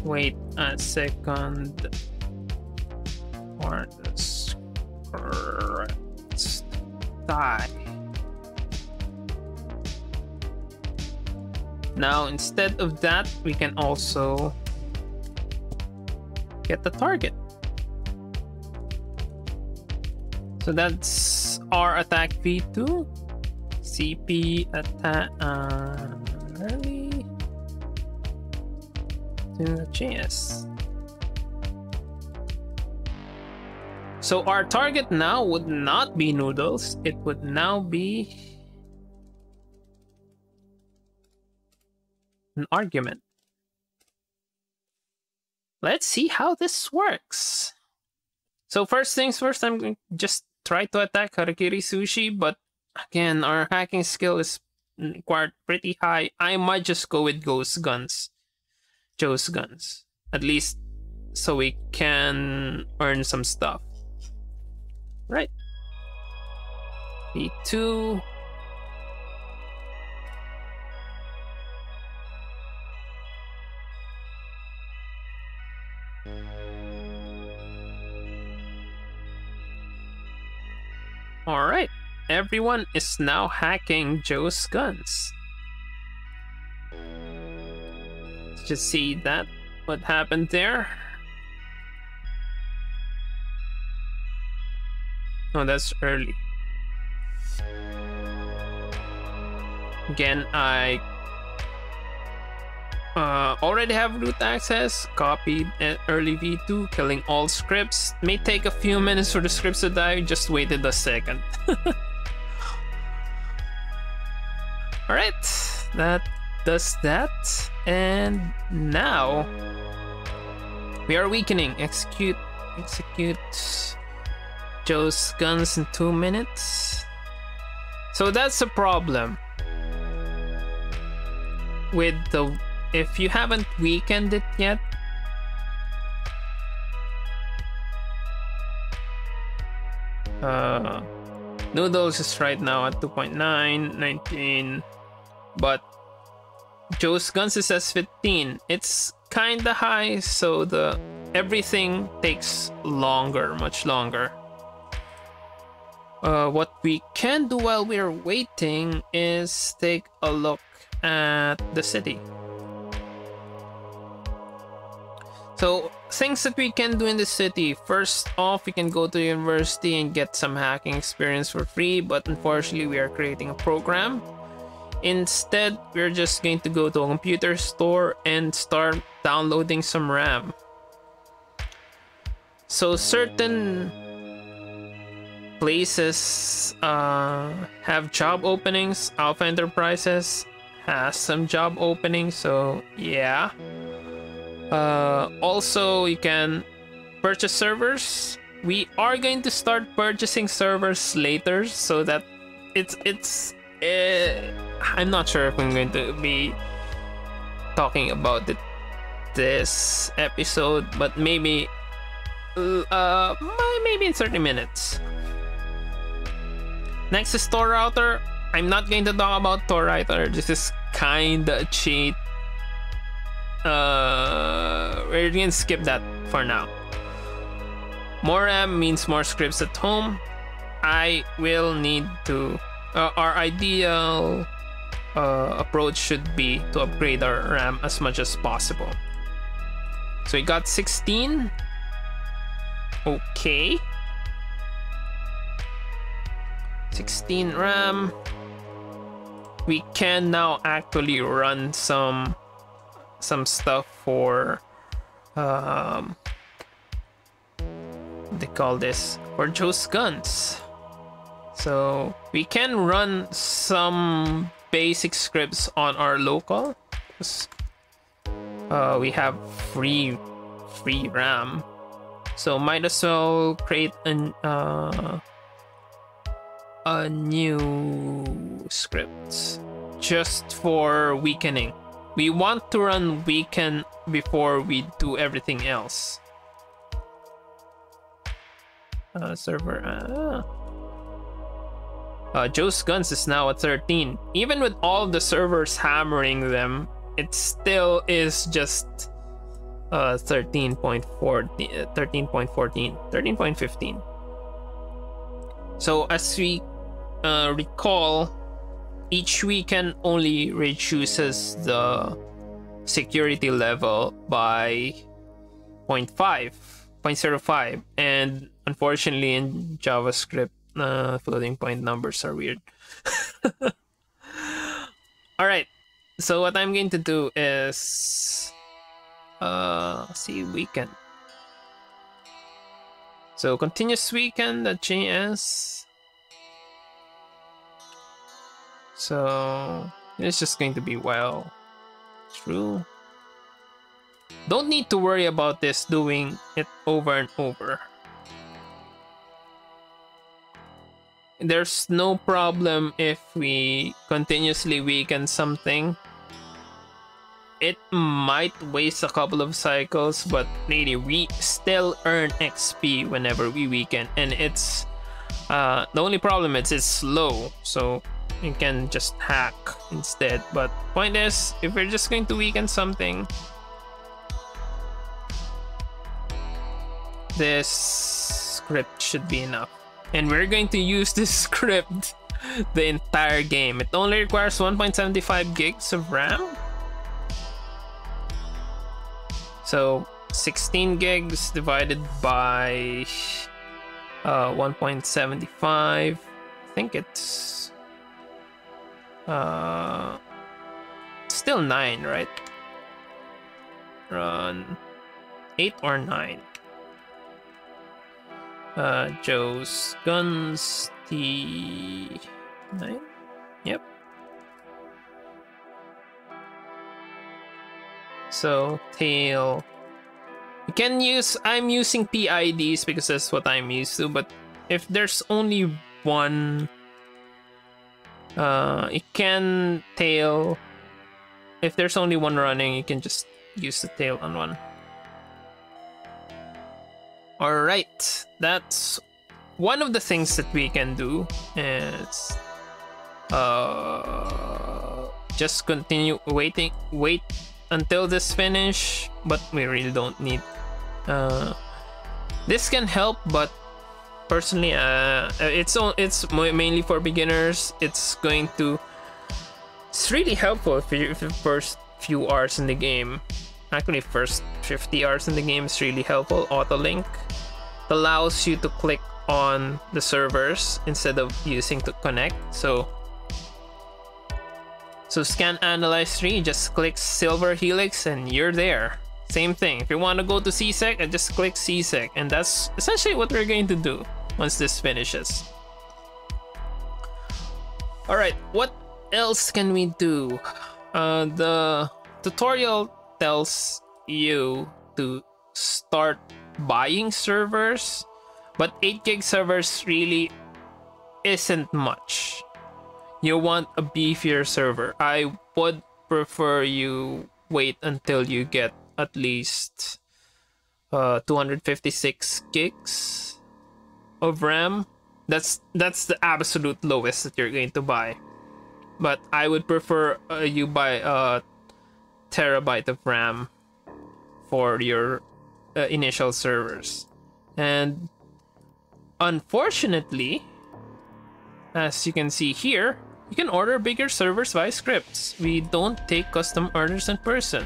S1: Wait a second. For the script die. Now, instead of that, we can also get the target. So that's our attack V2. CP attack uh, early to GS. So our target now would not be noodles, it would now be an argument. Let's see how this works. So first things first, I'm going to just try to attack Harakiri Sushi, but again, our hacking skill is quite pretty high. I might just go with Ghost Guns. Joe's Guns. At least so we can earn some stuff. Right. V2. Alright, everyone is now hacking Joe's guns. Let's just see that, what happened there. Oh, that's early. Again, I uh, already have root access, copied an early v2, killing all scripts. May take a few minutes for the scripts to die, just waited a second. Alright, that does that. And now we are weakening. Execute, execute Joe's guns in two minutes. So that's a problem with the if you haven't weakened it yet, uh, Noodles is right now at 2.9, 19, but Joe's Guns is as 15. It's kinda high, so the everything takes longer, much longer. Uh, what we can do while we're waiting is take a look at the city. So things that we can do in the city. First off, we can go to university and get some hacking experience for free, but unfortunately we are creating a program. Instead, we're just going to go to a computer store and start downloading some RAM. So certain places uh, have job openings. Alpha Enterprises has some job openings, so yeah. Uh, also, you can purchase servers. We are going to start purchasing servers later, so that it's it's. Uh, I'm not sure if I'm going to be talking about it this episode, but maybe, uh, maybe in 30 minutes. Next is Tor router. I'm not going to talk about Tor router. This is kinda cheat uh, we're gonna skip that for now. More RAM means more scripts at home. I will need to. Uh, our ideal uh, approach should be to upgrade our RAM as much as possible. So we got 16. Okay. 16 RAM. We can now actually run some some stuff for um they call this for Joe's guns. So we can run some basic scripts on our local. Uh, we have free free RAM. So might as well create an uh, a new script just for weakening. We want to run weaken before we do everything else. Uh, server. Uh, uh, Joe's Guns is now at 13. Even with all the servers hammering them, it still is just uh 13.14 13.14 13.15 so as we uh, recall each weaken only reduces the security level by 0.5 0.05 and unfortunately in javascript uh, floating point numbers are weird. All right. So what i'm going to do is uh, see weaken. So continuous weaken So it's just going to be well. True. Don't need to worry about this doing it over and over. There's no problem if we continuously weaken something it might waste a couple of cycles, but really we still earn XP whenever we weaken, and it's uh, the only problem is it's slow, so you can just hack instead. But point is, if we're just going to weaken something, this script should be enough. And we're going to use this script the entire game. It only requires 1.75 gigs of RAM So 16 gigs divided by uh, 1.75. I think it's uh, still 9, right? Run 8 or 9. Uh, Joe's guns, T9. Yep. So tail. You can use, I'm using PIDs because that's what I'm used to, but if there's only one, uh, it can tail. If there's only one running, you can just use the tail on one. Alright, that's one of the things that we can do is uh, just continue waiting, wait until this finish, but we really don't need. Uh, this can help, but personally, uh, it's it's mainly for beginners. It's going to. It's really helpful if you the first few hours in the game. Actually, first 50 hours in the game is really helpful. Auto link allows you to click on the servers instead of using to connect. So so scan-analyze 3 just click silver helix and you're there. Same thing, if you want to go to CSEC, uh, just click CSEC and that's essentially what we're going to do once this finishes. Alright, what else can we do? Uh, the tutorial tells you to start buying servers, but 8 gig servers really isn't much you want a beefier server, I would prefer you wait until you get at least uh, 256 gigs of RAM. That's that's the absolute lowest that you're going to buy. But I would prefer uh, you buy a terabyte of RAM for your uh, initial servers. And unfortunately, as you can see here, you can order bigger servers via scripts. We don't take custom orders in person.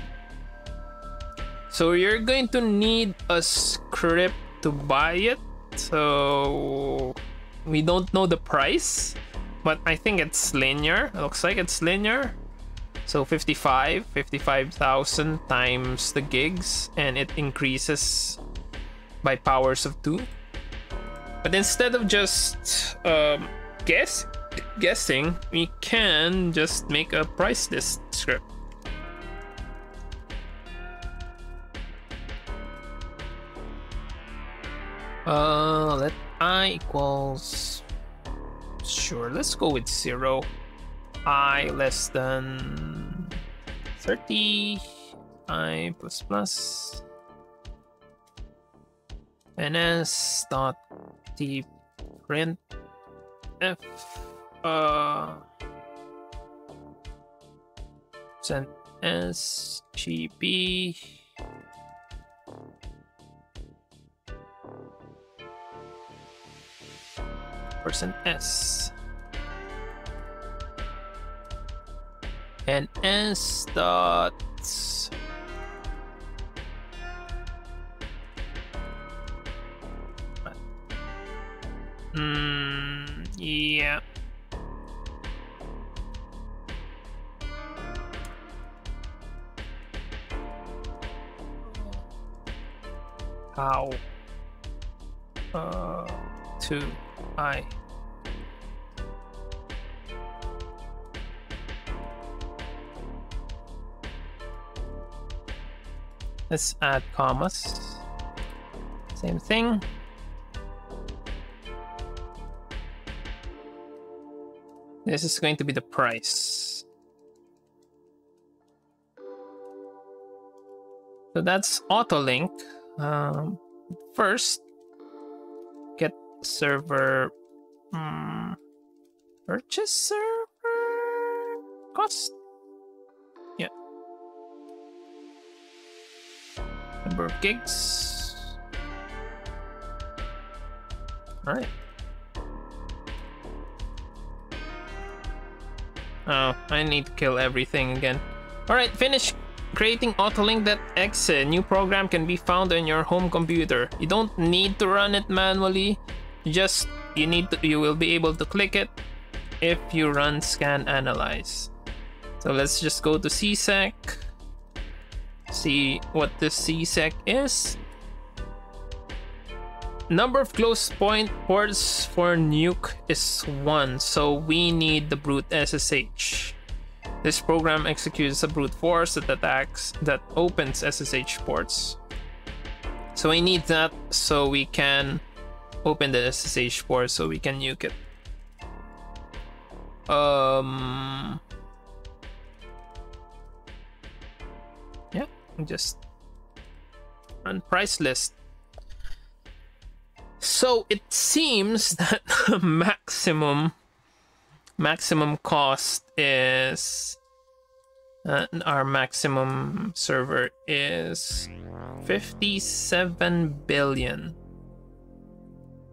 S1: So you're going to need a script to buy it. So we don't know the price, but I think it's linear. It looks like it's linear. So 55, 55,000 times the gigs and it increases by powers of two. But instead of just um, guess guessing, we can just make a price list script. Uh, let i equals. Sure, let's go with zero. i less than 30. i plus plus. ns dot t print f uh send sgb percent s and s dot Hmm, yeah. How? Uh, to I. Let's add commas. Same thing. This is going to be the price. So that's Autolink. Um, first, server um, purchase server cost. Yeah. Number of gigs. All right. Oh, I need to kill everything again. Alright, finish creating Autolink.exe. New program can be found on your home computer. You don't need to run it manually. Just you need to you will be able to click it if you run scan-analyze. So let's just go to CSEC. See what this CSEC is. Number of close point ports for nuke is 1, so we need the BruteSSH. This program executes a brute force that attacks, that opens SSH ports. So we need that so we can open the SSH port so we can nuke it. Um... Yeah, just run price list. So it seems that the maximum maximum cost is uh, our maximum server is 57 billion.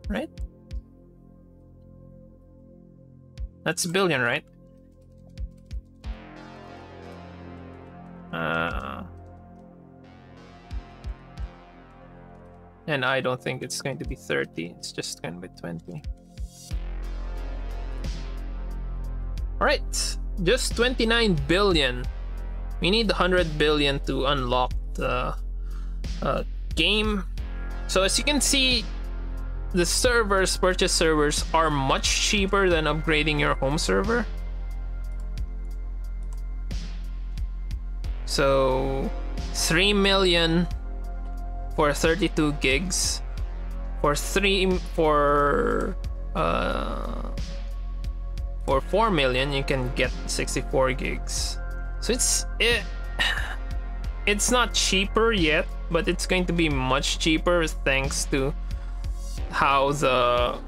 S1: Right? That's a billion, right? Uh And I don't think it's going to be 30, it's just going to be 20. Alright, just 29 billion. We need 100 billion to unlock the uh, game. So as you can see, the servers, purchase servers, are much cheaper than upgrading your home server. So 3 million for 32 gigs. For three for uh for 4 million you can get 64 gigs. So it's it it's not cheaper yet, but it's going to be much cheaper thanks to how the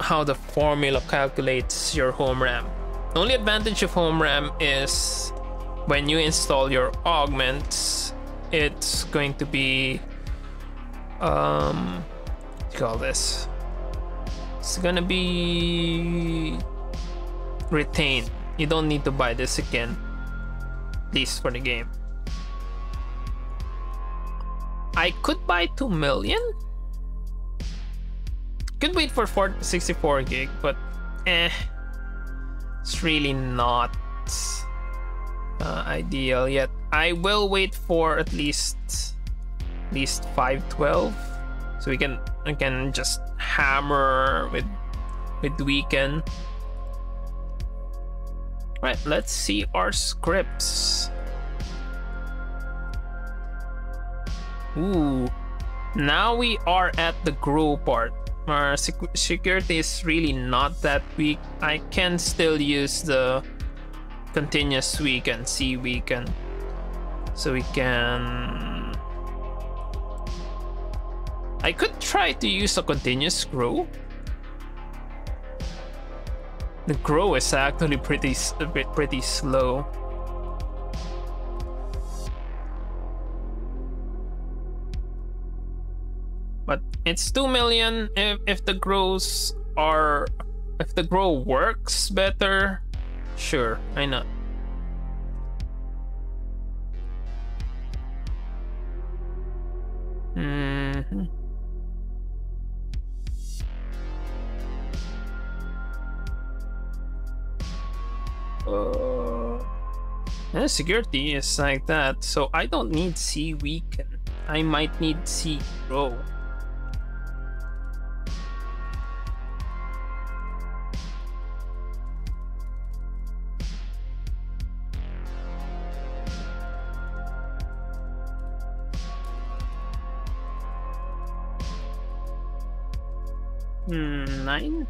S1: how the formula calculates your home RAM. The only advantage of home RAM is when you install your augments it's going to be um call this? It's gonna be retained. You don't need to buy this again at least for the game. I could buy 2 million could wait for 4, 64 gig but eh it's really not uh, ideal yet I will wait for at least at least 512 so we can we can just hammer with with weaken. Right, let's see our scripts. Ooh, Now we are at the grow part. Uh, Our sec- security is really not that weak. I can still use the continuous weaken, see weaken. So we can... I could try to use a continuous grow. The grow is actually pretty pretty slow. But it's 2 million if, if the grows are if the grow works better, sure, why not? Mm -hmm. Uh, security is like that, so I don't need C weaken. I might need C grow. Hmm, nine?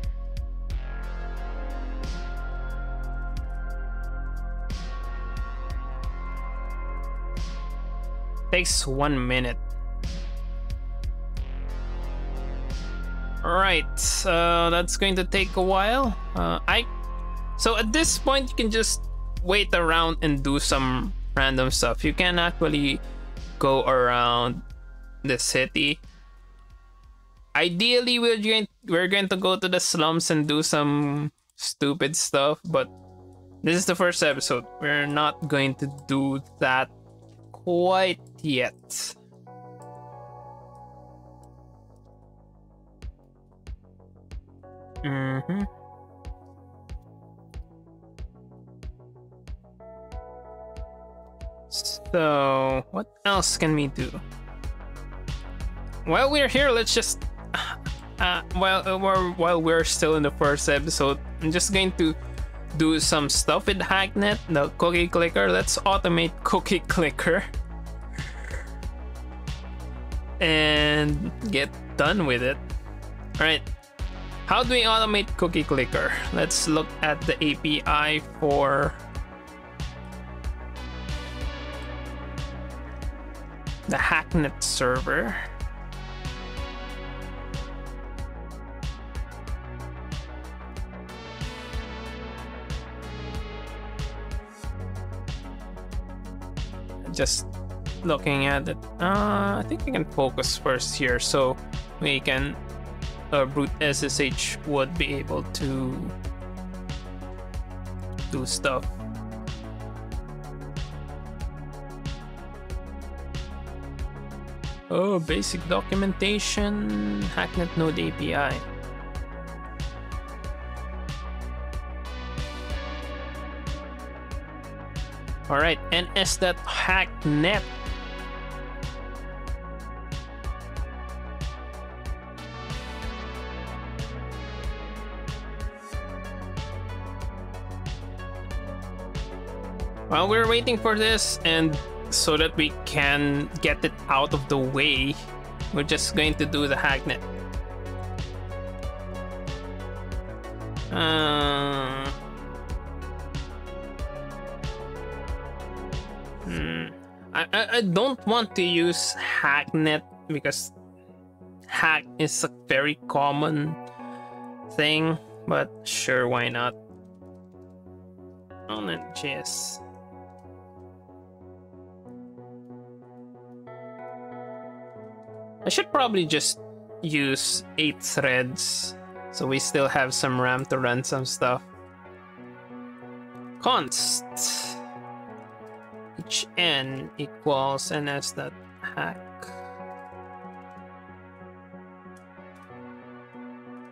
S1: Takes one minute. Alright, uh, that's going to take a while. Uh, I So at this point, you can just wait around and do some random stuff. You can actually go around the city. Ideally, we're going, we're going to go to the slums and do some stupid stuff, but this is the first episode. We're not going to do that quite yet. Mm-hmm. So, what else can we do? While we're here, let's just... Uh, while, uh, while we're still in the first episode, I'm just going to do some stuff with Hacknet, the cookie clicker. Let's automate cookie clicker. And get done with it. Alright. How do we automate cookie clicker? Let's look at the API for the Hacknet server. Just looking at it. Uh, I think we can focus first here so we can uh, brute SSH would be able to do stuff. Oh, basic documentation, Hacknet Node API. Alright, ns.hacknet. While we're waiting for this and so that we can get it out of the way, we're just going to do the hacknet. Uh, Hmm. I, I, I don't want to use Hacknet because hack is a very common thing, but sure, why not? On oh, JS. I should probably just use 8 threads so we still have some RAM to run some stuff. Const hn equals ns dot hack.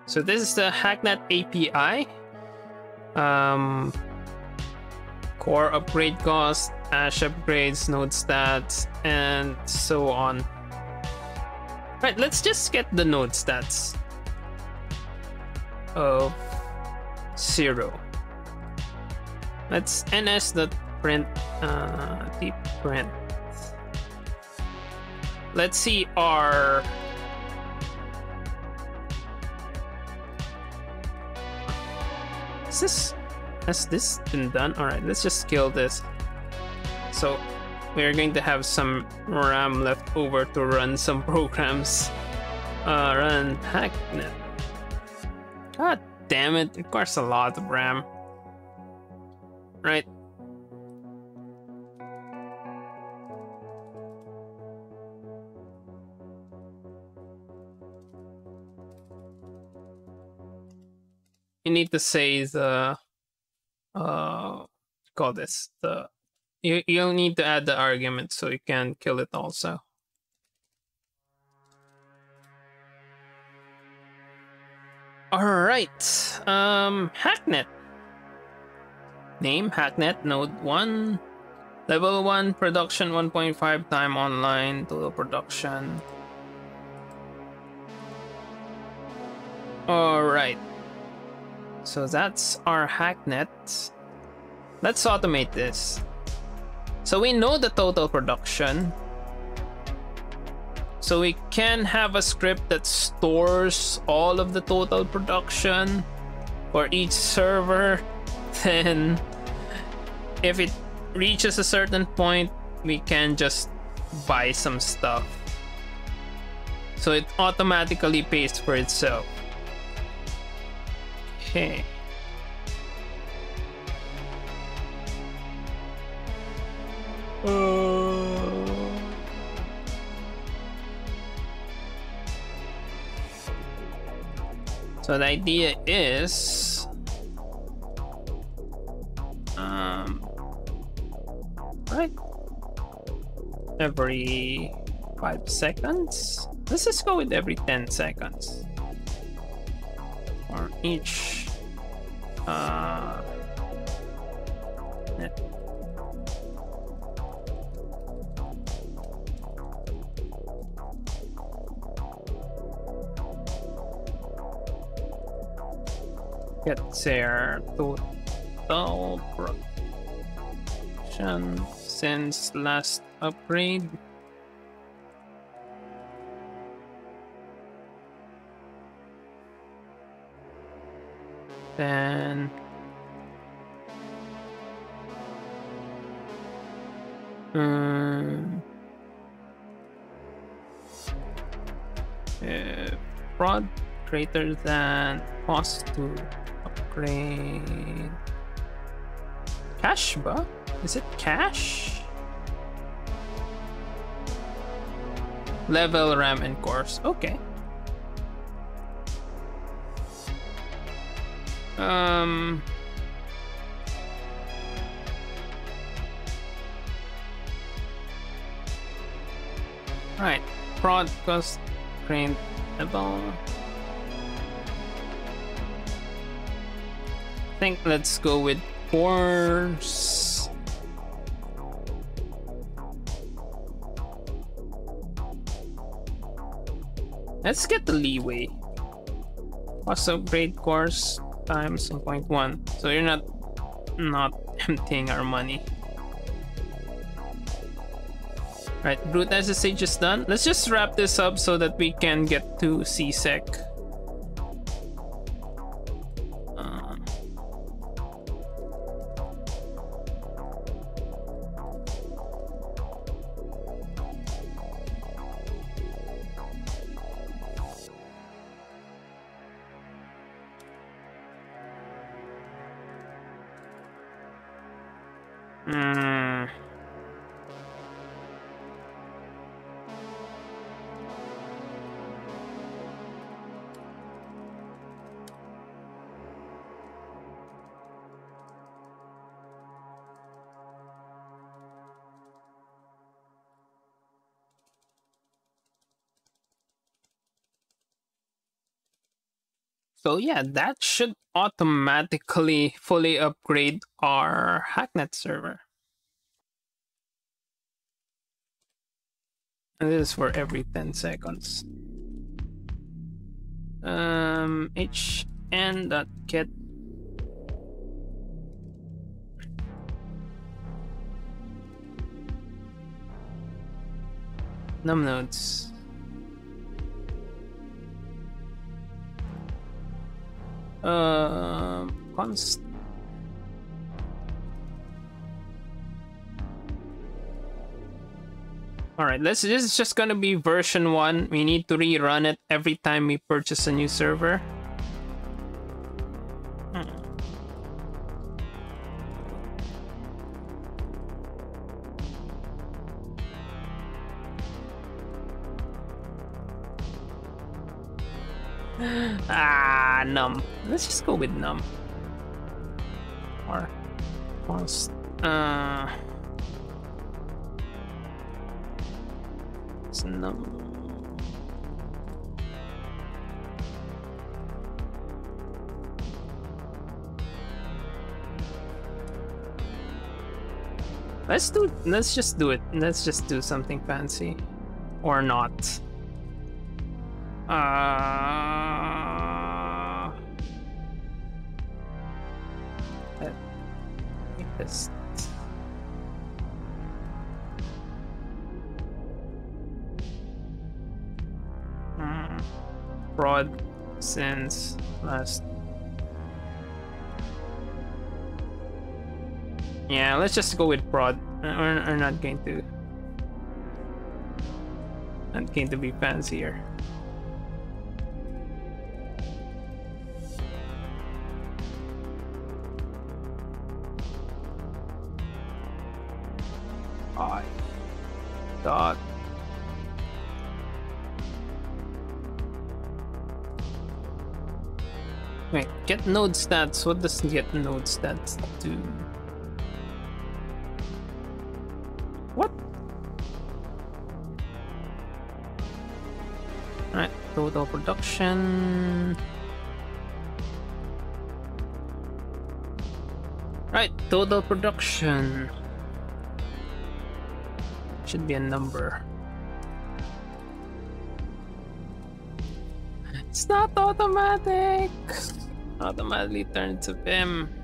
S1: So this is the Hacknet API. Um, core upgrade cost, hash upgrades, node stats, and so on. Right, let's just get the node stats of zero. Let's ns print uh, deep print let's see our Is this has this been done? Alright, let's just kill this. So we're going to have some RAM left over to run some programs. Uh run hacknet. God damn it, it requires a lot of RAM. Right. You need to say the uh call this the you you'll need to add the argument so you can kill it also. Alright. Um Hacknet. Name Hacknet node 1. Level 1 production 1.5 time online total production. Alright. So that's our hacknet. Let's automate this. So we know the total production. So we can have a script that stores all of the total production for each server. Then if it reaches a certain point, we can just buy some stuff. So it automatically pays for itself. Okay. Uh... So the idea is, um, right, every five seconds. Let's just go with every 10 seconds for each uh, net. Get their total production since last upgrade. Then um, uh, fraud greater than cost to upgrade cache ba? Is it cache? Level, RAM, and cores. Okay. Um. Right, crane level. I think let's go with force. Let's get the leeway. Also, upgrade cores times 1.1 so you're not not emptying our money. Right BruteSSH is done? Let's just wrap this up so that we can get to CSEC So yeah, that should automatically fully upgrade our Hacknet server. And this is for every 10 seconds. Um, hn.get num nodes. Uh, const. Alright, this, this is just gonna be version 1. We need to rerun it every time we purchase a new server. ah, num. Let's just go with numb. Or, const. Uh, it's num. Let's do. Let's just do it. Let's just do something fancy, or not. Uh, this. Hmm. Fraud since last. Yeah, let's just go with. We're, we're not going to. Not going to be fancier. Node stats. What does get node stats do? What? Alright, total production. Right, total production. Should be a number. It's not automatic. Automatically turn to Vim.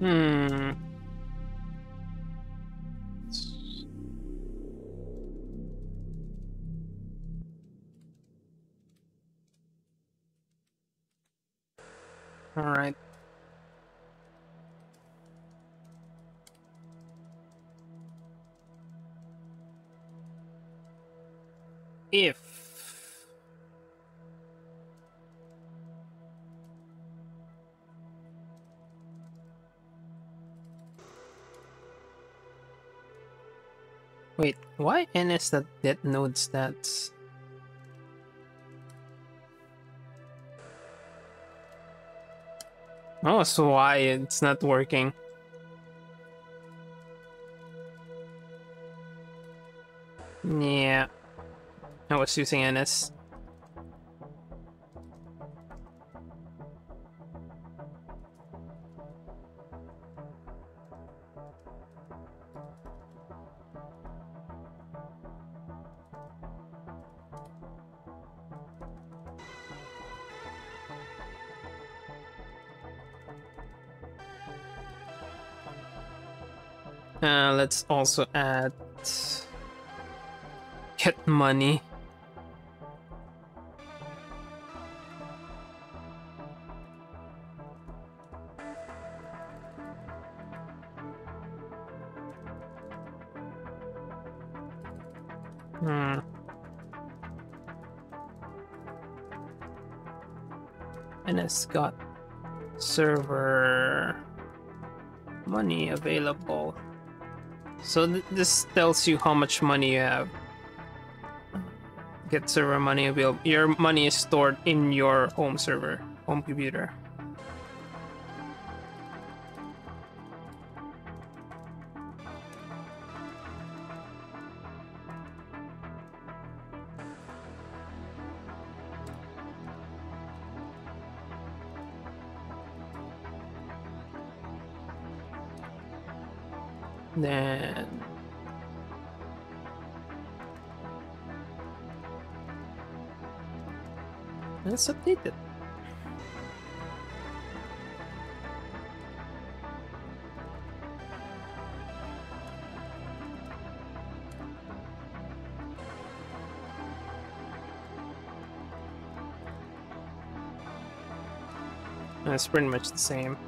S1: Hmm. All right. Why NS that that node stats? Oh, so why it's not working? Yeah, I was using NS. Let's also add get money. Hmm. And it's got server money available. So th this tells you how much money you have. Get server money available. Your money is stored in your home server, home computer. Let's update it. It's pretty much the same.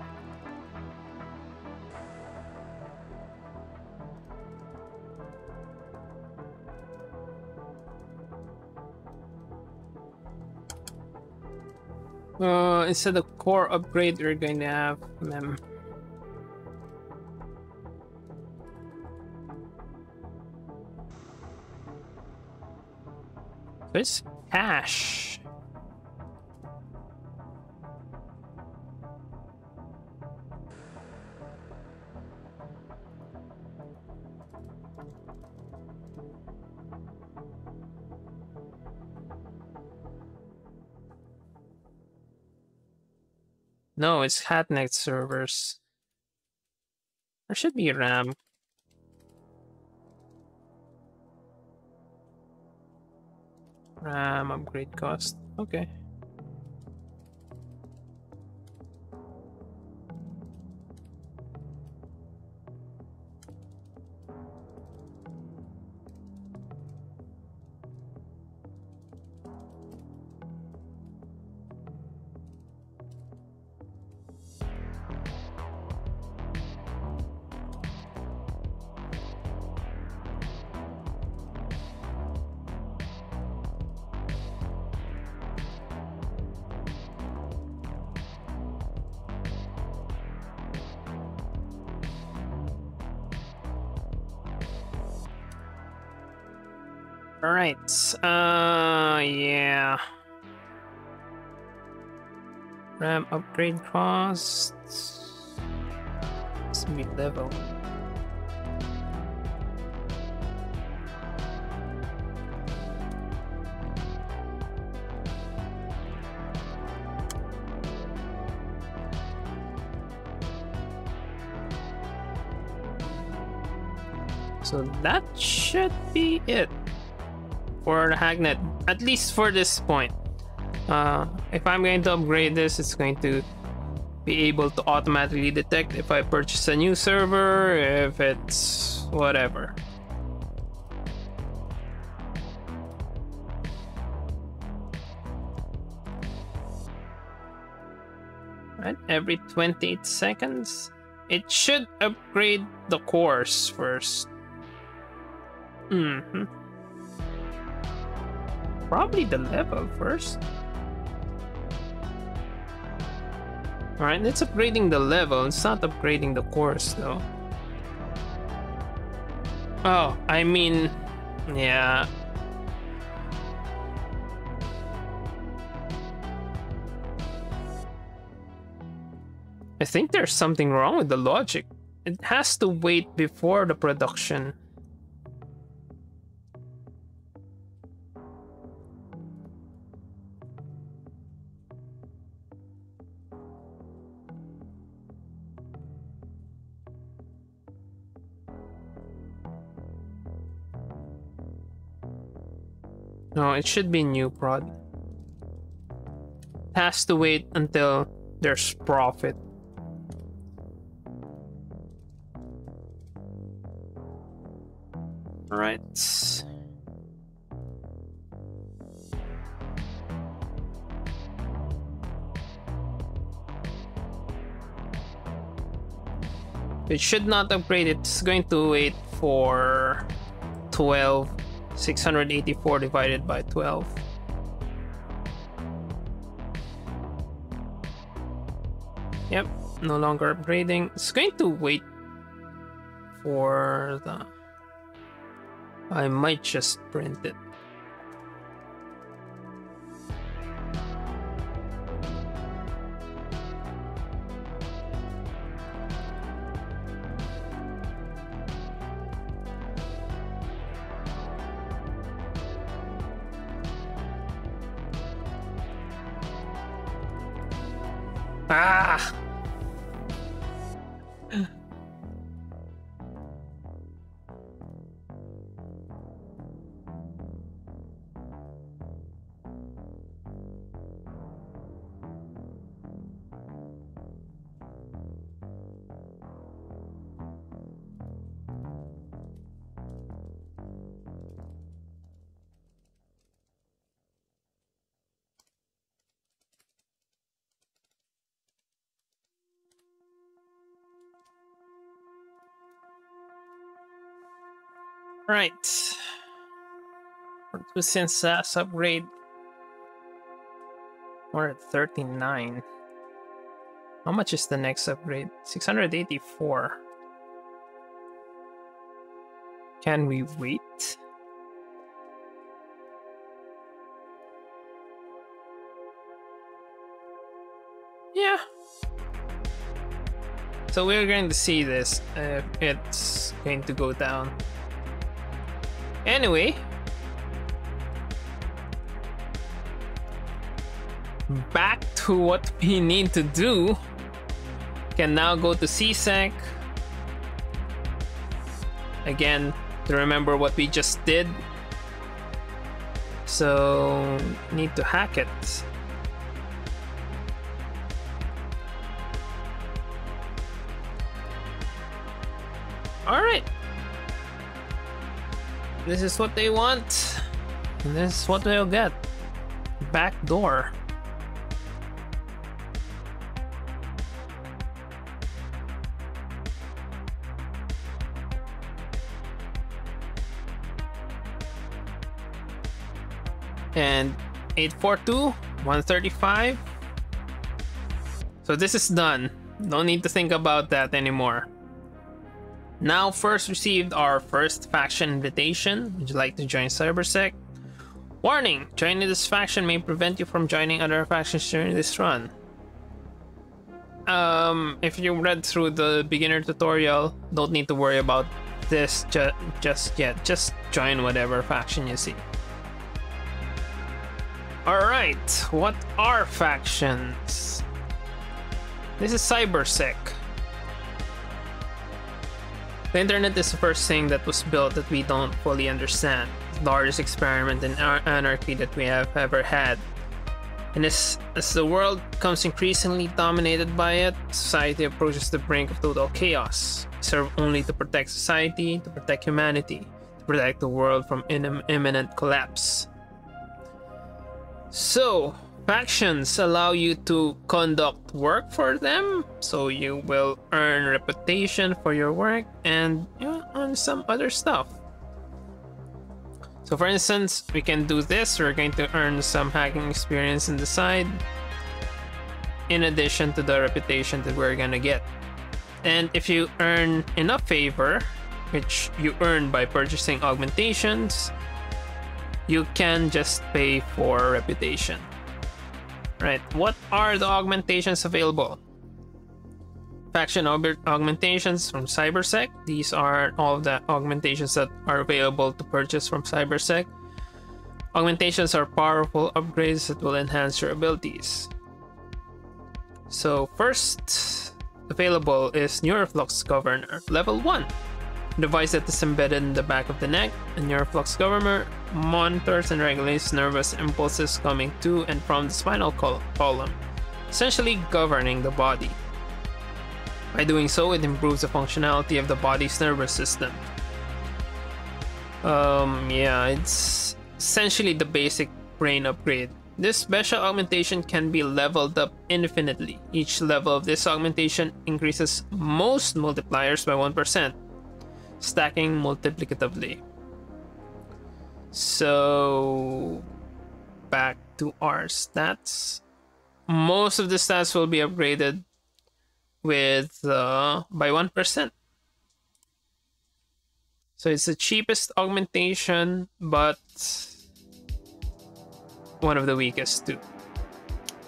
S1: Instead of core upgrade, we're going to have mem. This cache. No, it's Hacknet servers. There should be RAM. RAM upgrade cost. Okay. Upgrade costs. Let's be level. So that should be it for the Hacknet, at least for this point. Uh, if I'm going to upgrade this, it's going to be able to automatically detect if I purchase a new server, if it's whatever. Right, every 28 seconds. It should upgrade the cores first. Mm-hmm. Probably the level first. Alright, it's upgrading the level. It's not upgrading the cores though. Oh, I mean, yeah. I think there's something wrong with the logic. It has to wait before the production. No, it should be new prod. It has to wait until there's profit. Right. It should not upgrade. It's going to wait for 12 684 divided by 12. Yep, no longer upgrading. It's going to wait for the... I might just print it. Two Sensas upgrade. We're at 39. How much is the next upgrade? 684. Can we wait? Yeah. So we're going to see this if it's going to go down. Anyway. Back to what we need to do. Can now go to CSEC. Again, to remember what we just did. So, need to hack it. Alright. This is what they want. And this is what they'll get. Back door. 842, 135. So this is done. No need to think about that anymore. Now first received our first faction invitation. Would you like to join Cybersec? Warning! Joining this faction may prevent you from joining other factions during this run. Um, if you read through the beginner tutorial, don't need to worry about this ju just yet. Just join whatever faction you see. Alright, what are factions? This is Cybersec. The internet is the first thing that was built that we don't fully understand. The largest experiment in anarchy that we have ever had. And as, as the world becomes increasingly dominated by it, society approaches the brink of total chaos. Serve only to protect society, to protect humanity, to protect the world from imminent collapse. So, Factions allow you to conduct work for them, so you will earn reputation for your work and you know, on some other stuff. So for instance, we can do this, we're going to earn some hacking experience in the side, in addition to the reputation that we're gonna get. And if you earn enough favor, which you earn by purchasing augmentations, you can just pay for reputation. Right, what are the augmentations available? Faction augmentations from Cybersec. These are all of the augmentations that are available to purchase from Cybersec. Augmentations are powerful upgrades that will enhance your abilities. So first available is Neuroflux Governor, level 1 device that is embedded in the back of the neck, and Neuroflux Governor monitors and regulates nervous impulses coming to and from the spinal col column, essentially governing the body. By doing so, it improves the functionality of the body's nervous system. Um, yeah, it's essentially the basic brain upgrade. This special augmentation can be leveled up infinitely. Each level of this augmentation increases most multipliers by 1%, stacking multiplicatively. So back to our stats. Most of the stats will be upgraded with uh, by 1%. So it's the cheapest augmentation, but one of the weakest too.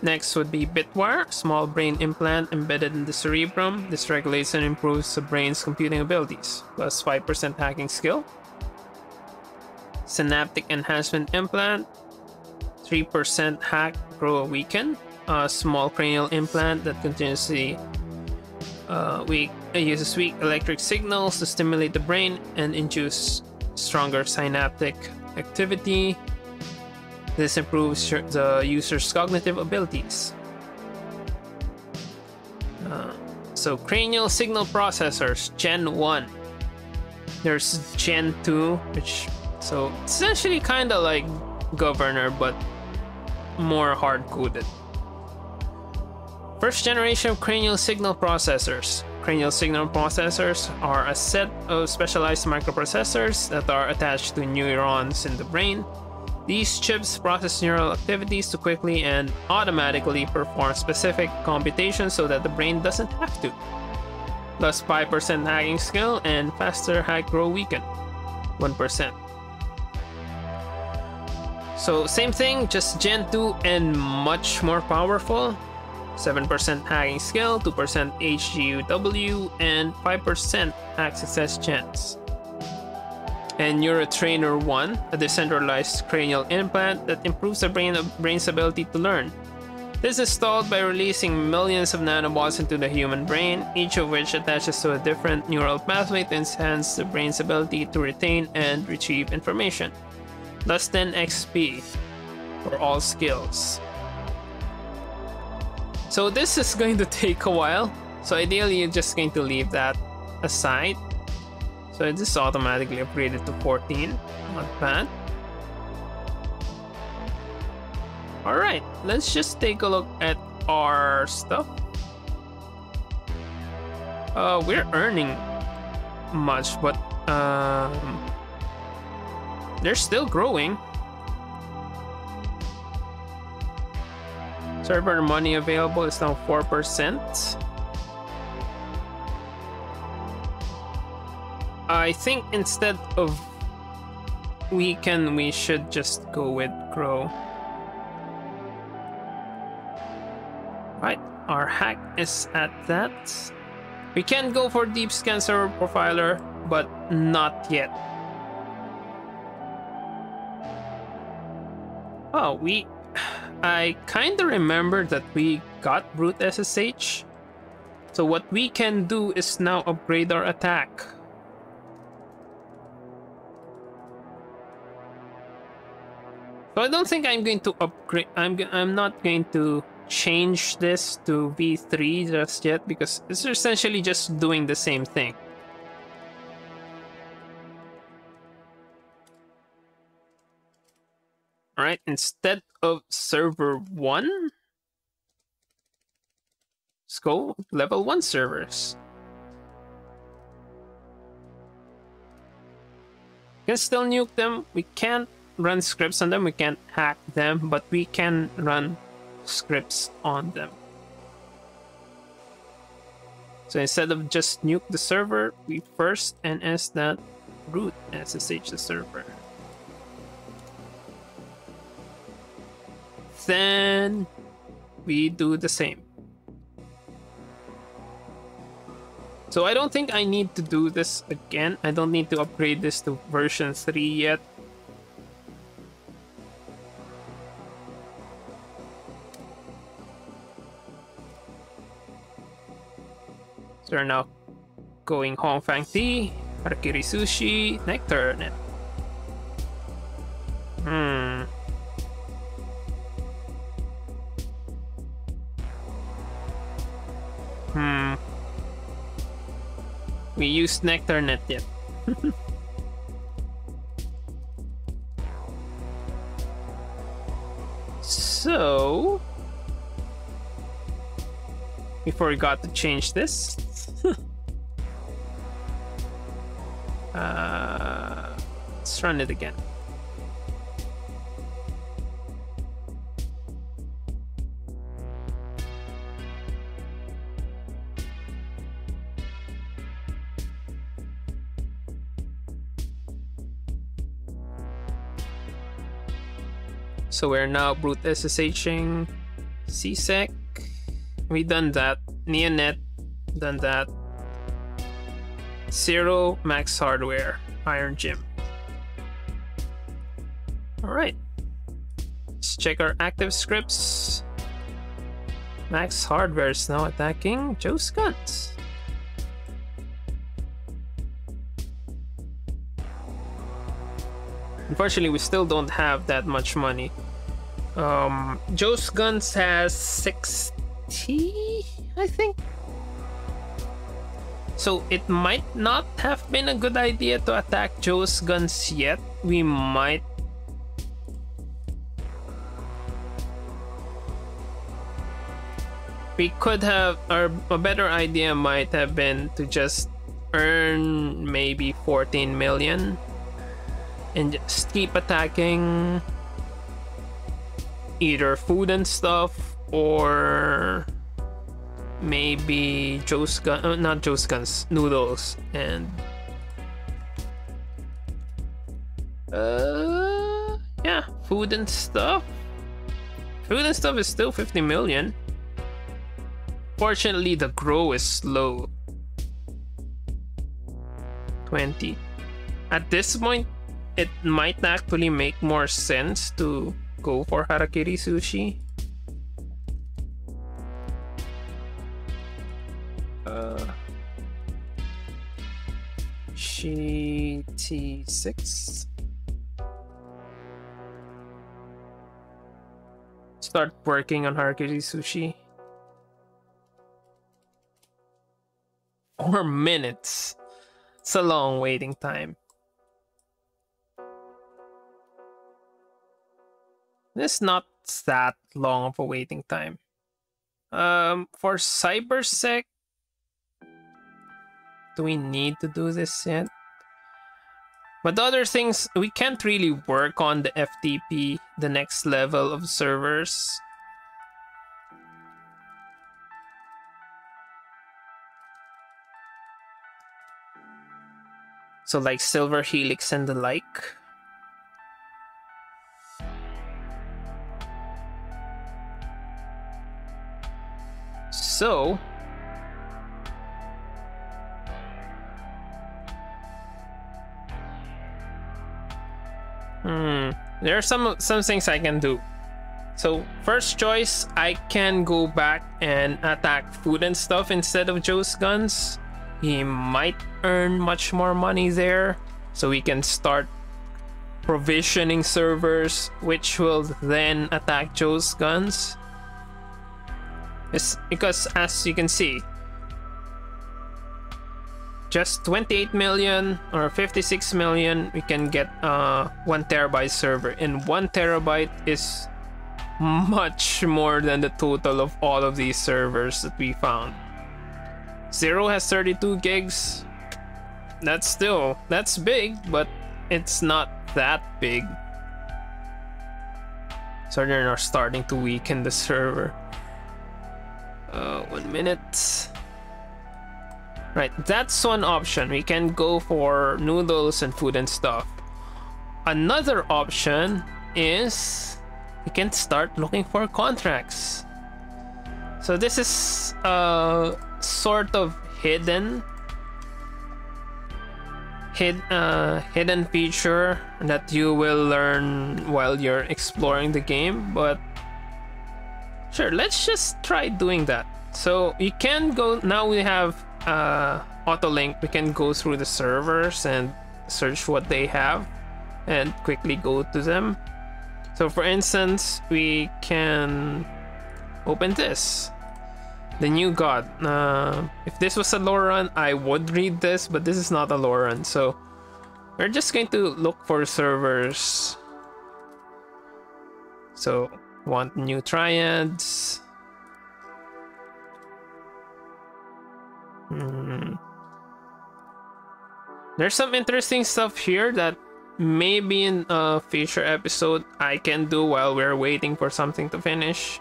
S1: Next would be Bitwire, small brain implant embedded in the cerebrum. This regulates and improves the brain's computing abilities, plus 5% hacking skill. Synaptic enhancement implant, 3% hack, grow, a weaken. A small cranial implant that continuously uh, weak, uh, uses weak electric signals to stimulate the brain and induce stronger synaptic activity. This improves the user's cognitive abilities. Uh, so, cranial signal processors, Gen 1. There's Gen 2, which, so essentially kind of like Governor, but more hard coded. First generation of cranial signal processors. Cranial signal processors are a set of specialized microprocessors that are attached to neurons in the brain. These chips process neural activities to quickly and automatically perform specific computations so that the brain doesn't have to. Plus 5% hacking skill and faster hack grow weaken. 1%. So same thing, just Gen 2 and much more powerful. 7% hacking skill, 2% HGUW, and 5% hack success chance. And Neurotrainer 1, a decentralized cranial implant that improves the brain, brain's ability to learn. This is stalled by releasing millions of nanobots into the human brain, each of which attaches to a different neural pathway to enhance the brain's ability to retain and retrieve information. Less than XP for all skills. So this is going to take a while. So ideally you're just going to leave that aside. So it is automatically upgraded to 14. Not bad. Alright, let's just take a look at our stuff. Uh, we're earning much, but um, they're still growing. Server money available is now 4%. I think instead of weaken, we should just go with grow. Right, our hack is at that. We can go for deep scan server profiler, but not yet. Oh, we I kinda remember that we got BruteSSH. So what we can do is now upgrade our attack. So I don't think I'm going to upgrade. I'm I'm not going to change this to V3 just yet because it's essentially just doing the same thing. Alright, instead of server 1, let's go level 1 servers. We can still nuke them. We can't run scripts on them. We can't hack them, but we can run scripts on them. So instead of just nuke the server, we first NS that root SSH the server. then we do the same. So I don't think I need to do this again. I don't need to upgrade this to version 3 yet. We're now going Hong Fang Tea, Harakiri Sushi, Nectar Net. Hmm. Hmm. We used NectarNet yet. so... Before we got to change this. Uh, let's run it again. So we're now brute SSHing CSEC. We done that. Neonet done that. Zero max hardware, Iron Gym. Alright. Let's check our active scripts. Max hardware is now attacking Joe's guns. Unfortunately, we still don't have that much money. Um, Joe's Guns has 60, I think. So it might not have been a good idea to attack Joe's Guns yet. We might we could have or a better idea might have been to just earn maybe 14 million and just keep attacking either food and stuff or maybe Joe's gun, uh, not Joe's guns, noodles and uh yeah, food and stuff. Food and stuff is still 50 million. Fortunately, the grow is slow. 20. At this point, it might actually make more sense to go for Harakiri Sushi. GT6. Start working on Harakiri Sushi. Four minutes. It's a long waiting time. It's not that long of a waiting time. Um, for CyberSec, do we need to do this yet? But the other things, we can't really work on the FTP, the next level of servers. So like Silver Helix and the like. So, hmm, there are some some things I can do. So first choice, I can go back and attack food and stuff instead of Joe's guns. He might earn much more money there, so we can start provisioning servers, which will then attack Joe's guns. It's because as you can see, just 28 million or 56 million, we can get a one terabyte server, and one terabyte is much more than the total of all of these servers that we found. Zero has 32 gigs. That's still, that's big, but it's not that big. So they're starting to weaken the server. Uh, one minute. Right, that's one option. We can go for noodles and food and stuff. Another option is we can start looking for contracts. So this is uh, sort of hidden hid, uh, hidden feature that you will learn while you're exploring the game, but Sure, let's just try doing that. So you can go, now we have uh, auto-link, we can go through the servers and search what they have and quickly go to them. So for instance, we can open this. The new god. Uh, if this was a lore run, I would read this, but this is not a lore run. So we're just going to look for servers. So Want new triads. Hmm. There's some interesting stuff here that maybe in a future episode I can do while we're waiting for something to finish.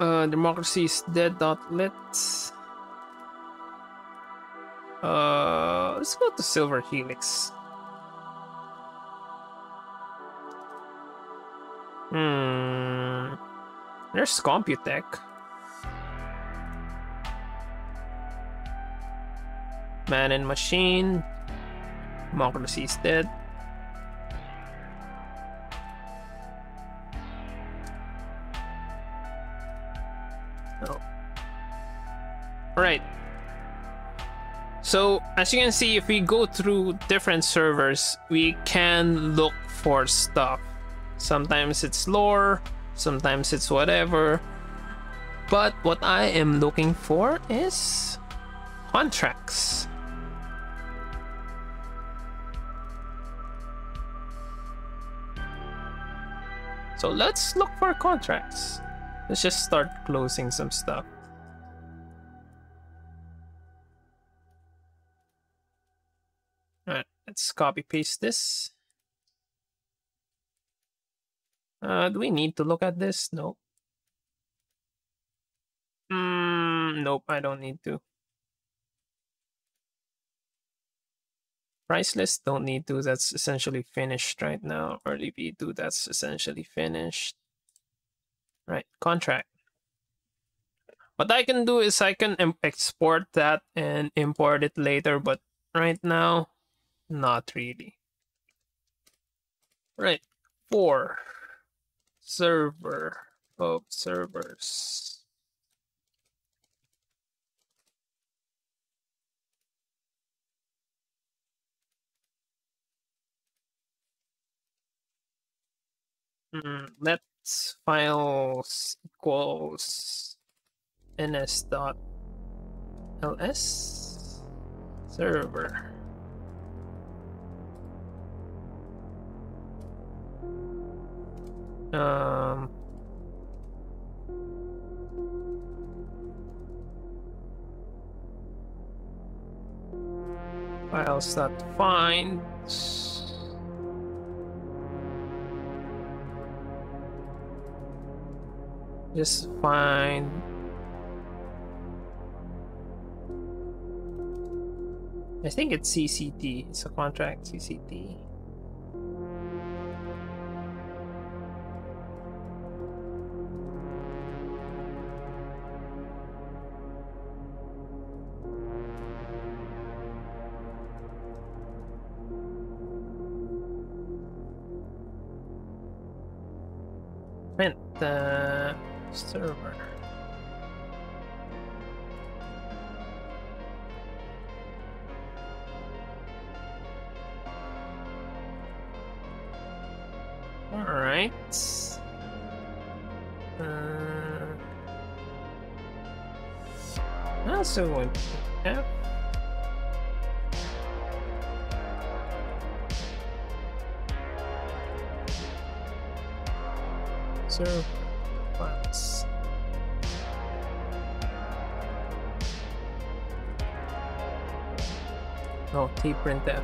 S1: Uh, democracy is dead. Let's. Uh, let's go to Silver Helix. Hmm. There's CompuTek. Man and Machine. Democracy is dead. Oh. Right. So, as you can see, if we go through different servers, we can look for stuff. Sometimes it's lore, sometimes it's whatever. But what I am looking for is contracts. So let's look for contracts. Let's just start closing some stuff. Alright, let's copy paste this. Uh, do we need to look at this? No. Mm, nope, I don't need to. Price list, don't need to. That's essentially finished right now. Early V2, that's essentially finished. Right, contract. What I can do is I can export that and import it later, but right now, not really. Right, four server of servers. Mm, let's files equals ns dot ls server. Um, files that find just find I think it's CCT. It's a contract CCT. The server. All right. Uh, also want to server files. Oh, tprintf.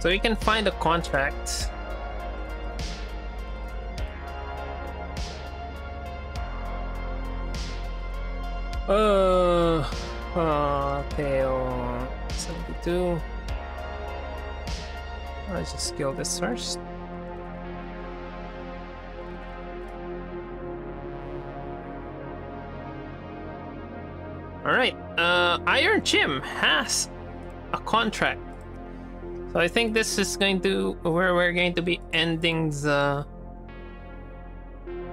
S1: So you can find a contract. Uh, uh, tail 72. Let's just kill this first. Iron Gym has a contract. So I think this is going to where we're going to be ending the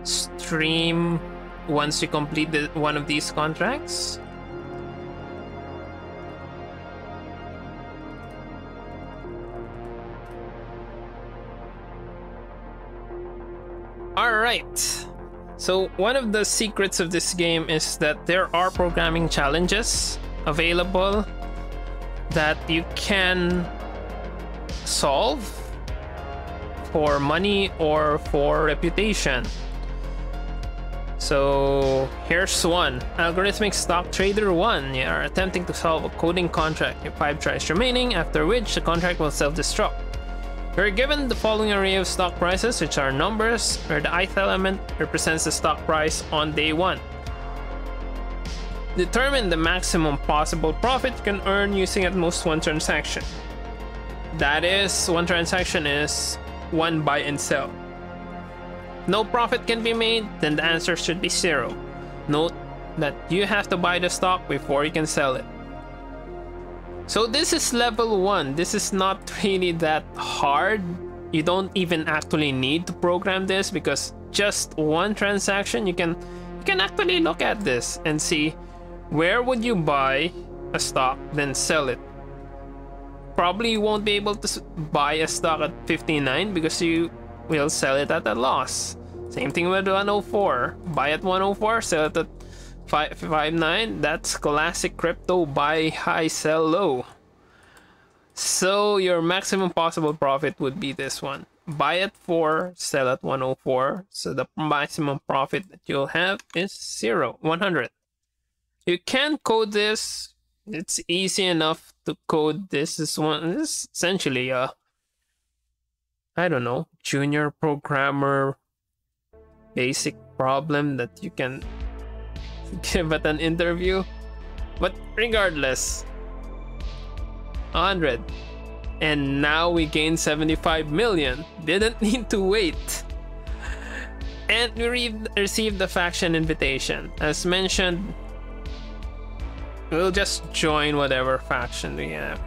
S1: stream once we complete the, one of these contracts. Alright. So one of the secrets of this game is that there are programming challenges available that you can solve for money or for reputation. So here's one. Algorithmic Stock Trader 1. You are attempting to solve a coding contract. You have 5 tries remaining, after which the contract will self-destruct. We're given the following array of stock prices, which are numbers, where the ith element represents the stock price on day one. Determine the maximum possible profit you can earn using at most one transaction. That is, one transaction is one buy and sell. No profit can be made, then the answer should be zero. Note that you have to buy the stock before you can sell it. So this is level 1. This is not really that hard. You don't even actually need to program this because just one transaction you can you can actually look at this and see where would you buy a stock then sell it. Probably you won't be able to buy a stock at 59 because you will sell it at a loss. Same thing with 104. Buy at 104, sell it at 559. That's classic crypto buy high, sell low. So your maximum possible profit would be this one. Buy at 4, sell at 104. So the maximum profit that you'll have is 0, 100. You can code this. It's easy enough to code this. This one this is essentially a I don't know, junior programmer basic problem that you can give at an interview. But regardless, 100. And now we gain 75 million. Didn't need to wait. And we re received the faction invitation. As mentioned, we'll just join whatever faction we have.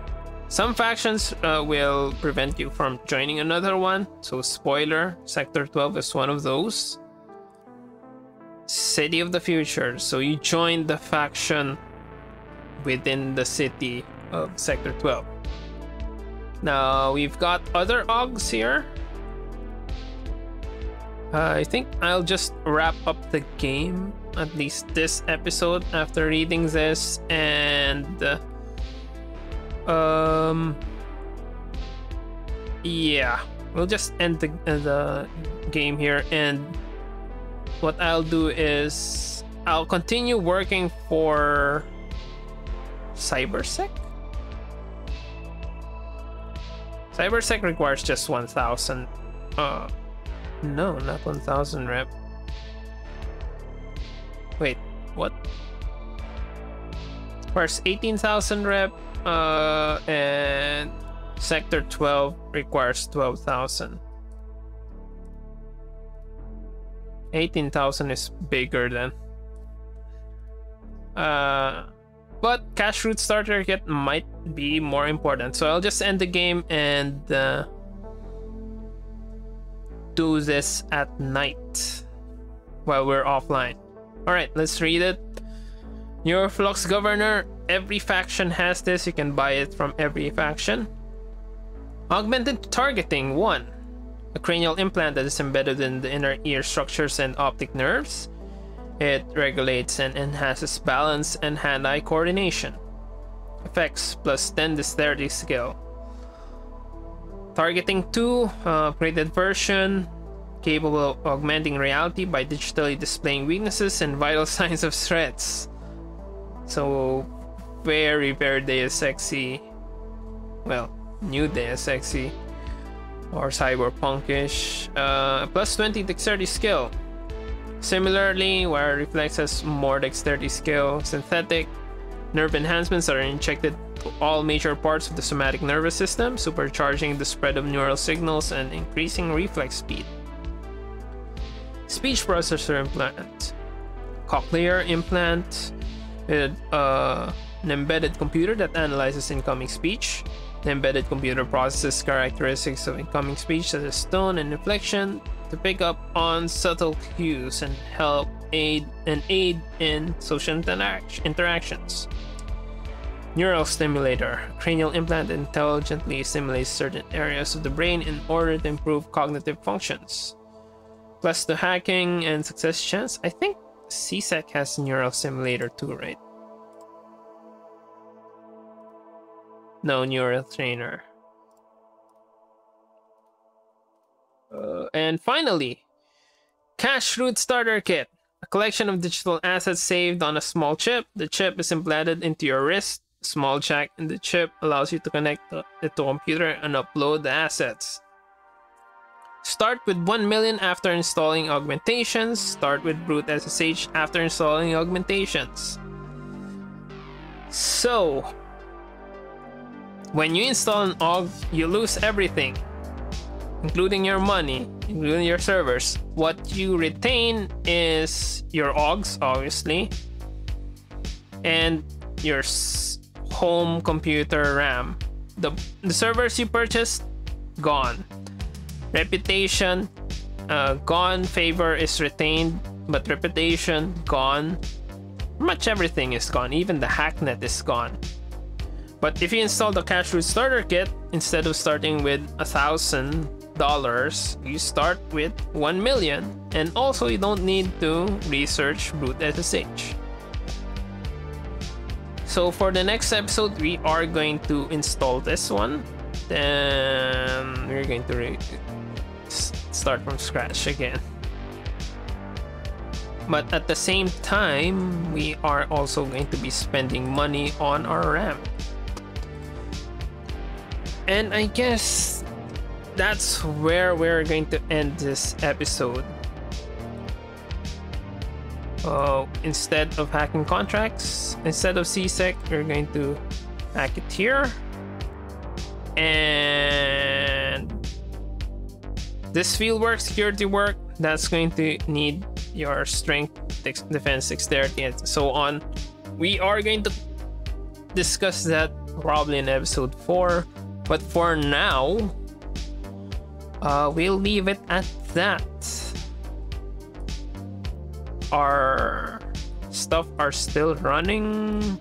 S1: Some factions uh, will prevent you from joining another one. So spoiler, Sector 12 is one of those. City of the Future. So you join the faction within the city of Sector 12. Now we've got other augs here. Uh, I think I'll just wrap up the game, at least this episode, after reading this and uh, um yeah, we'll just end the, uh, the game here and what I'll do is I'll continue working for Cybersec. Cybersec requires just 1000. Uh, no, not 1000 rep. What? Requires 18,000 rep, uh, and Sector 12 requires 12,000. 18,000 is bigger than. Uh, but CashRoot Starter Kit might be more important. So I'll just end the game and uh, do this at night while we're offline. All right, let's read it. NeuroFlux Governor, every faction has this. You can buy it from every faction. Augmented Targeting 1 a cranial implant that is embedded in the inner ear structures and optic nerves. It regulates and enhances balance and hand-eye coordination. Effects plus 10 dexterity skill. Targeting 2, uh, upgraded version, capable of augmenting reality by digitally displaying weaknesses and vital signs of threats. So, very, very Deus Exy. Well, new Deus Exy or cyberpunkish. Uh, plus 20 dexterity skill. Similarly, where Reflex has more dexterity skill, synthetic nerve enhancements are injected to all major parts of the somatic nervous system, supercharging the spread of neural signals and increasing reflex speed. Speech processor implant. Cochlear implant with uh, an embedded computer that analyzes incoming speech, the embedded computer processes characteristics of incoming speech such as tone and inflection to pick up on subtle cues and help aid and aid in social interac interactions. Neural stimulator. Cranial implant intelligently stimulates certain areas of the brain in order to improve cognitive functions. Plus the hacking and success chance. I think CSEC has neural Simulator too, right? No neural trainer. Uh, and finally, CashRoot Starter Kit. A collection of digital assets saved on a small chip. The chip is implanted into your wrist. small jack in the chip allows you to connect it to a computer and upload the assets. Start with 1 million after installing augmentations. Start with BruteSSH after installing augmentations. So, when you install an aug, you lose everything. including your money, including your servers. What you retain is your augs, obviously, and your home computer RAM. The, the servers you purchased, gone. Reputation, uh, gone. Favor is retained, but reputation, gone. Much everything is gone. Even the hacknet is gone. But if you install the CashRoot Starter Kit, instead of starting with a thousand dollars, you start with one million. And also you don't need to research root SSH. So for the next episode, we are going to install this one. Then we're going to start from scratch again. But at the same time, we are also going to be spending money on our RAM. And I guess that's where we're going to end this episode. Uh, instead of hacking contracts, instead of CSEC, we're going to hack it here. And this field work, security work, that's going to need your strength, defense, dexterity, and so on. We are going to discuss that probably in episode 4. But for now, uh, we'll leave it at that. Our stuff are still running.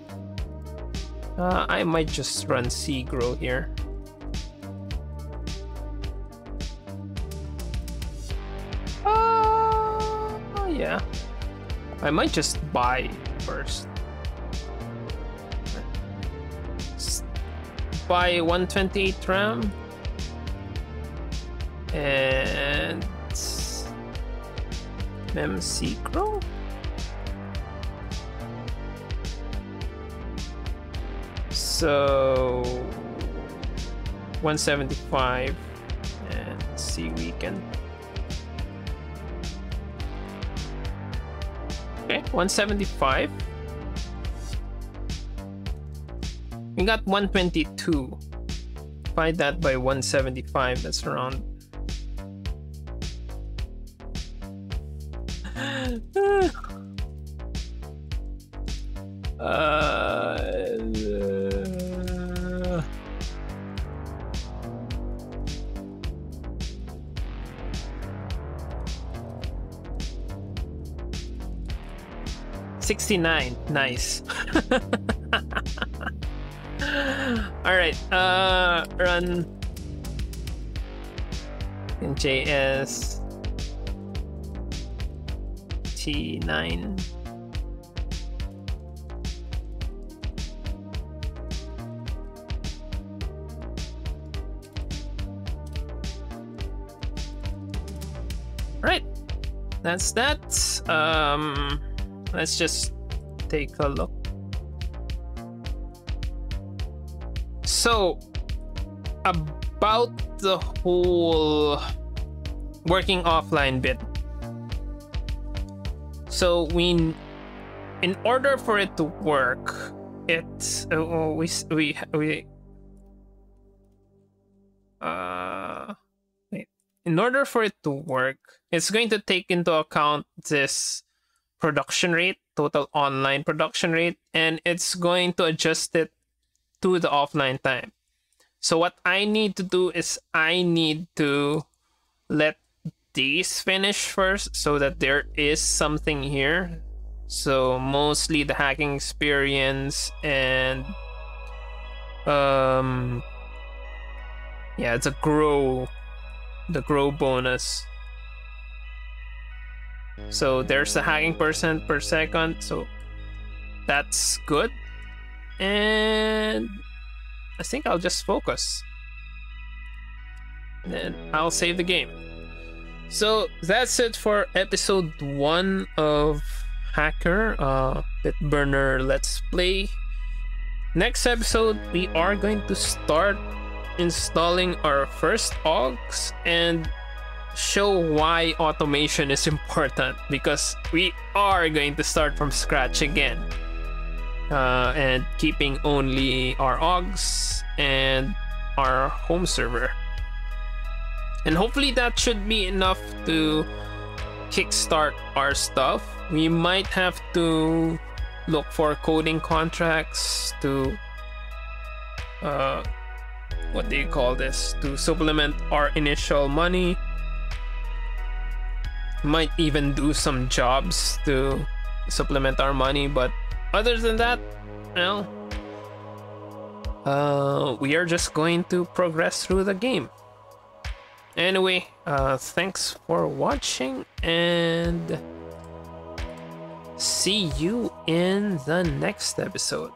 S1: Uh, I might just run cgrow here. I might just buy first. buy 128 RAM and memcgrow. So 175 and see we can 175 We got 122. Divide that by 175, that's around... 69. Nice. All right. Uh, run in JS T9. All right. That's that. Um, let's just take a look so about the whole working offline bit so we in order for it to work it uh, we we we uh wait. in order for it to work it's going to take into account this production rate total online production rate and it's going to adjust it to the offline time. So what I need to do is I need to let these finish first so that there is something here. So mostly the hacking experience and um yeah, it's a grow the grow bonus. So there's a hacking percent per second, so that's good. And I think I'll just focus. And I'll save the game. So that's it for episode one of Hacker, uh, Bitburner Let's Play. Next episode, we are going to start installing our first augs and show why automation is important because we are going to start from scratch again uh, and keeping only our augs and our home server. And hopefully that should be enough to kickstart our stuff. We might have to look for coding contracts to uh, what do you call this to supplement our initial money might even do some jobs to supplement our money but other than that well uh, we are just going to progress through the game. Anyway uh, thanks for watching and see you in the next episode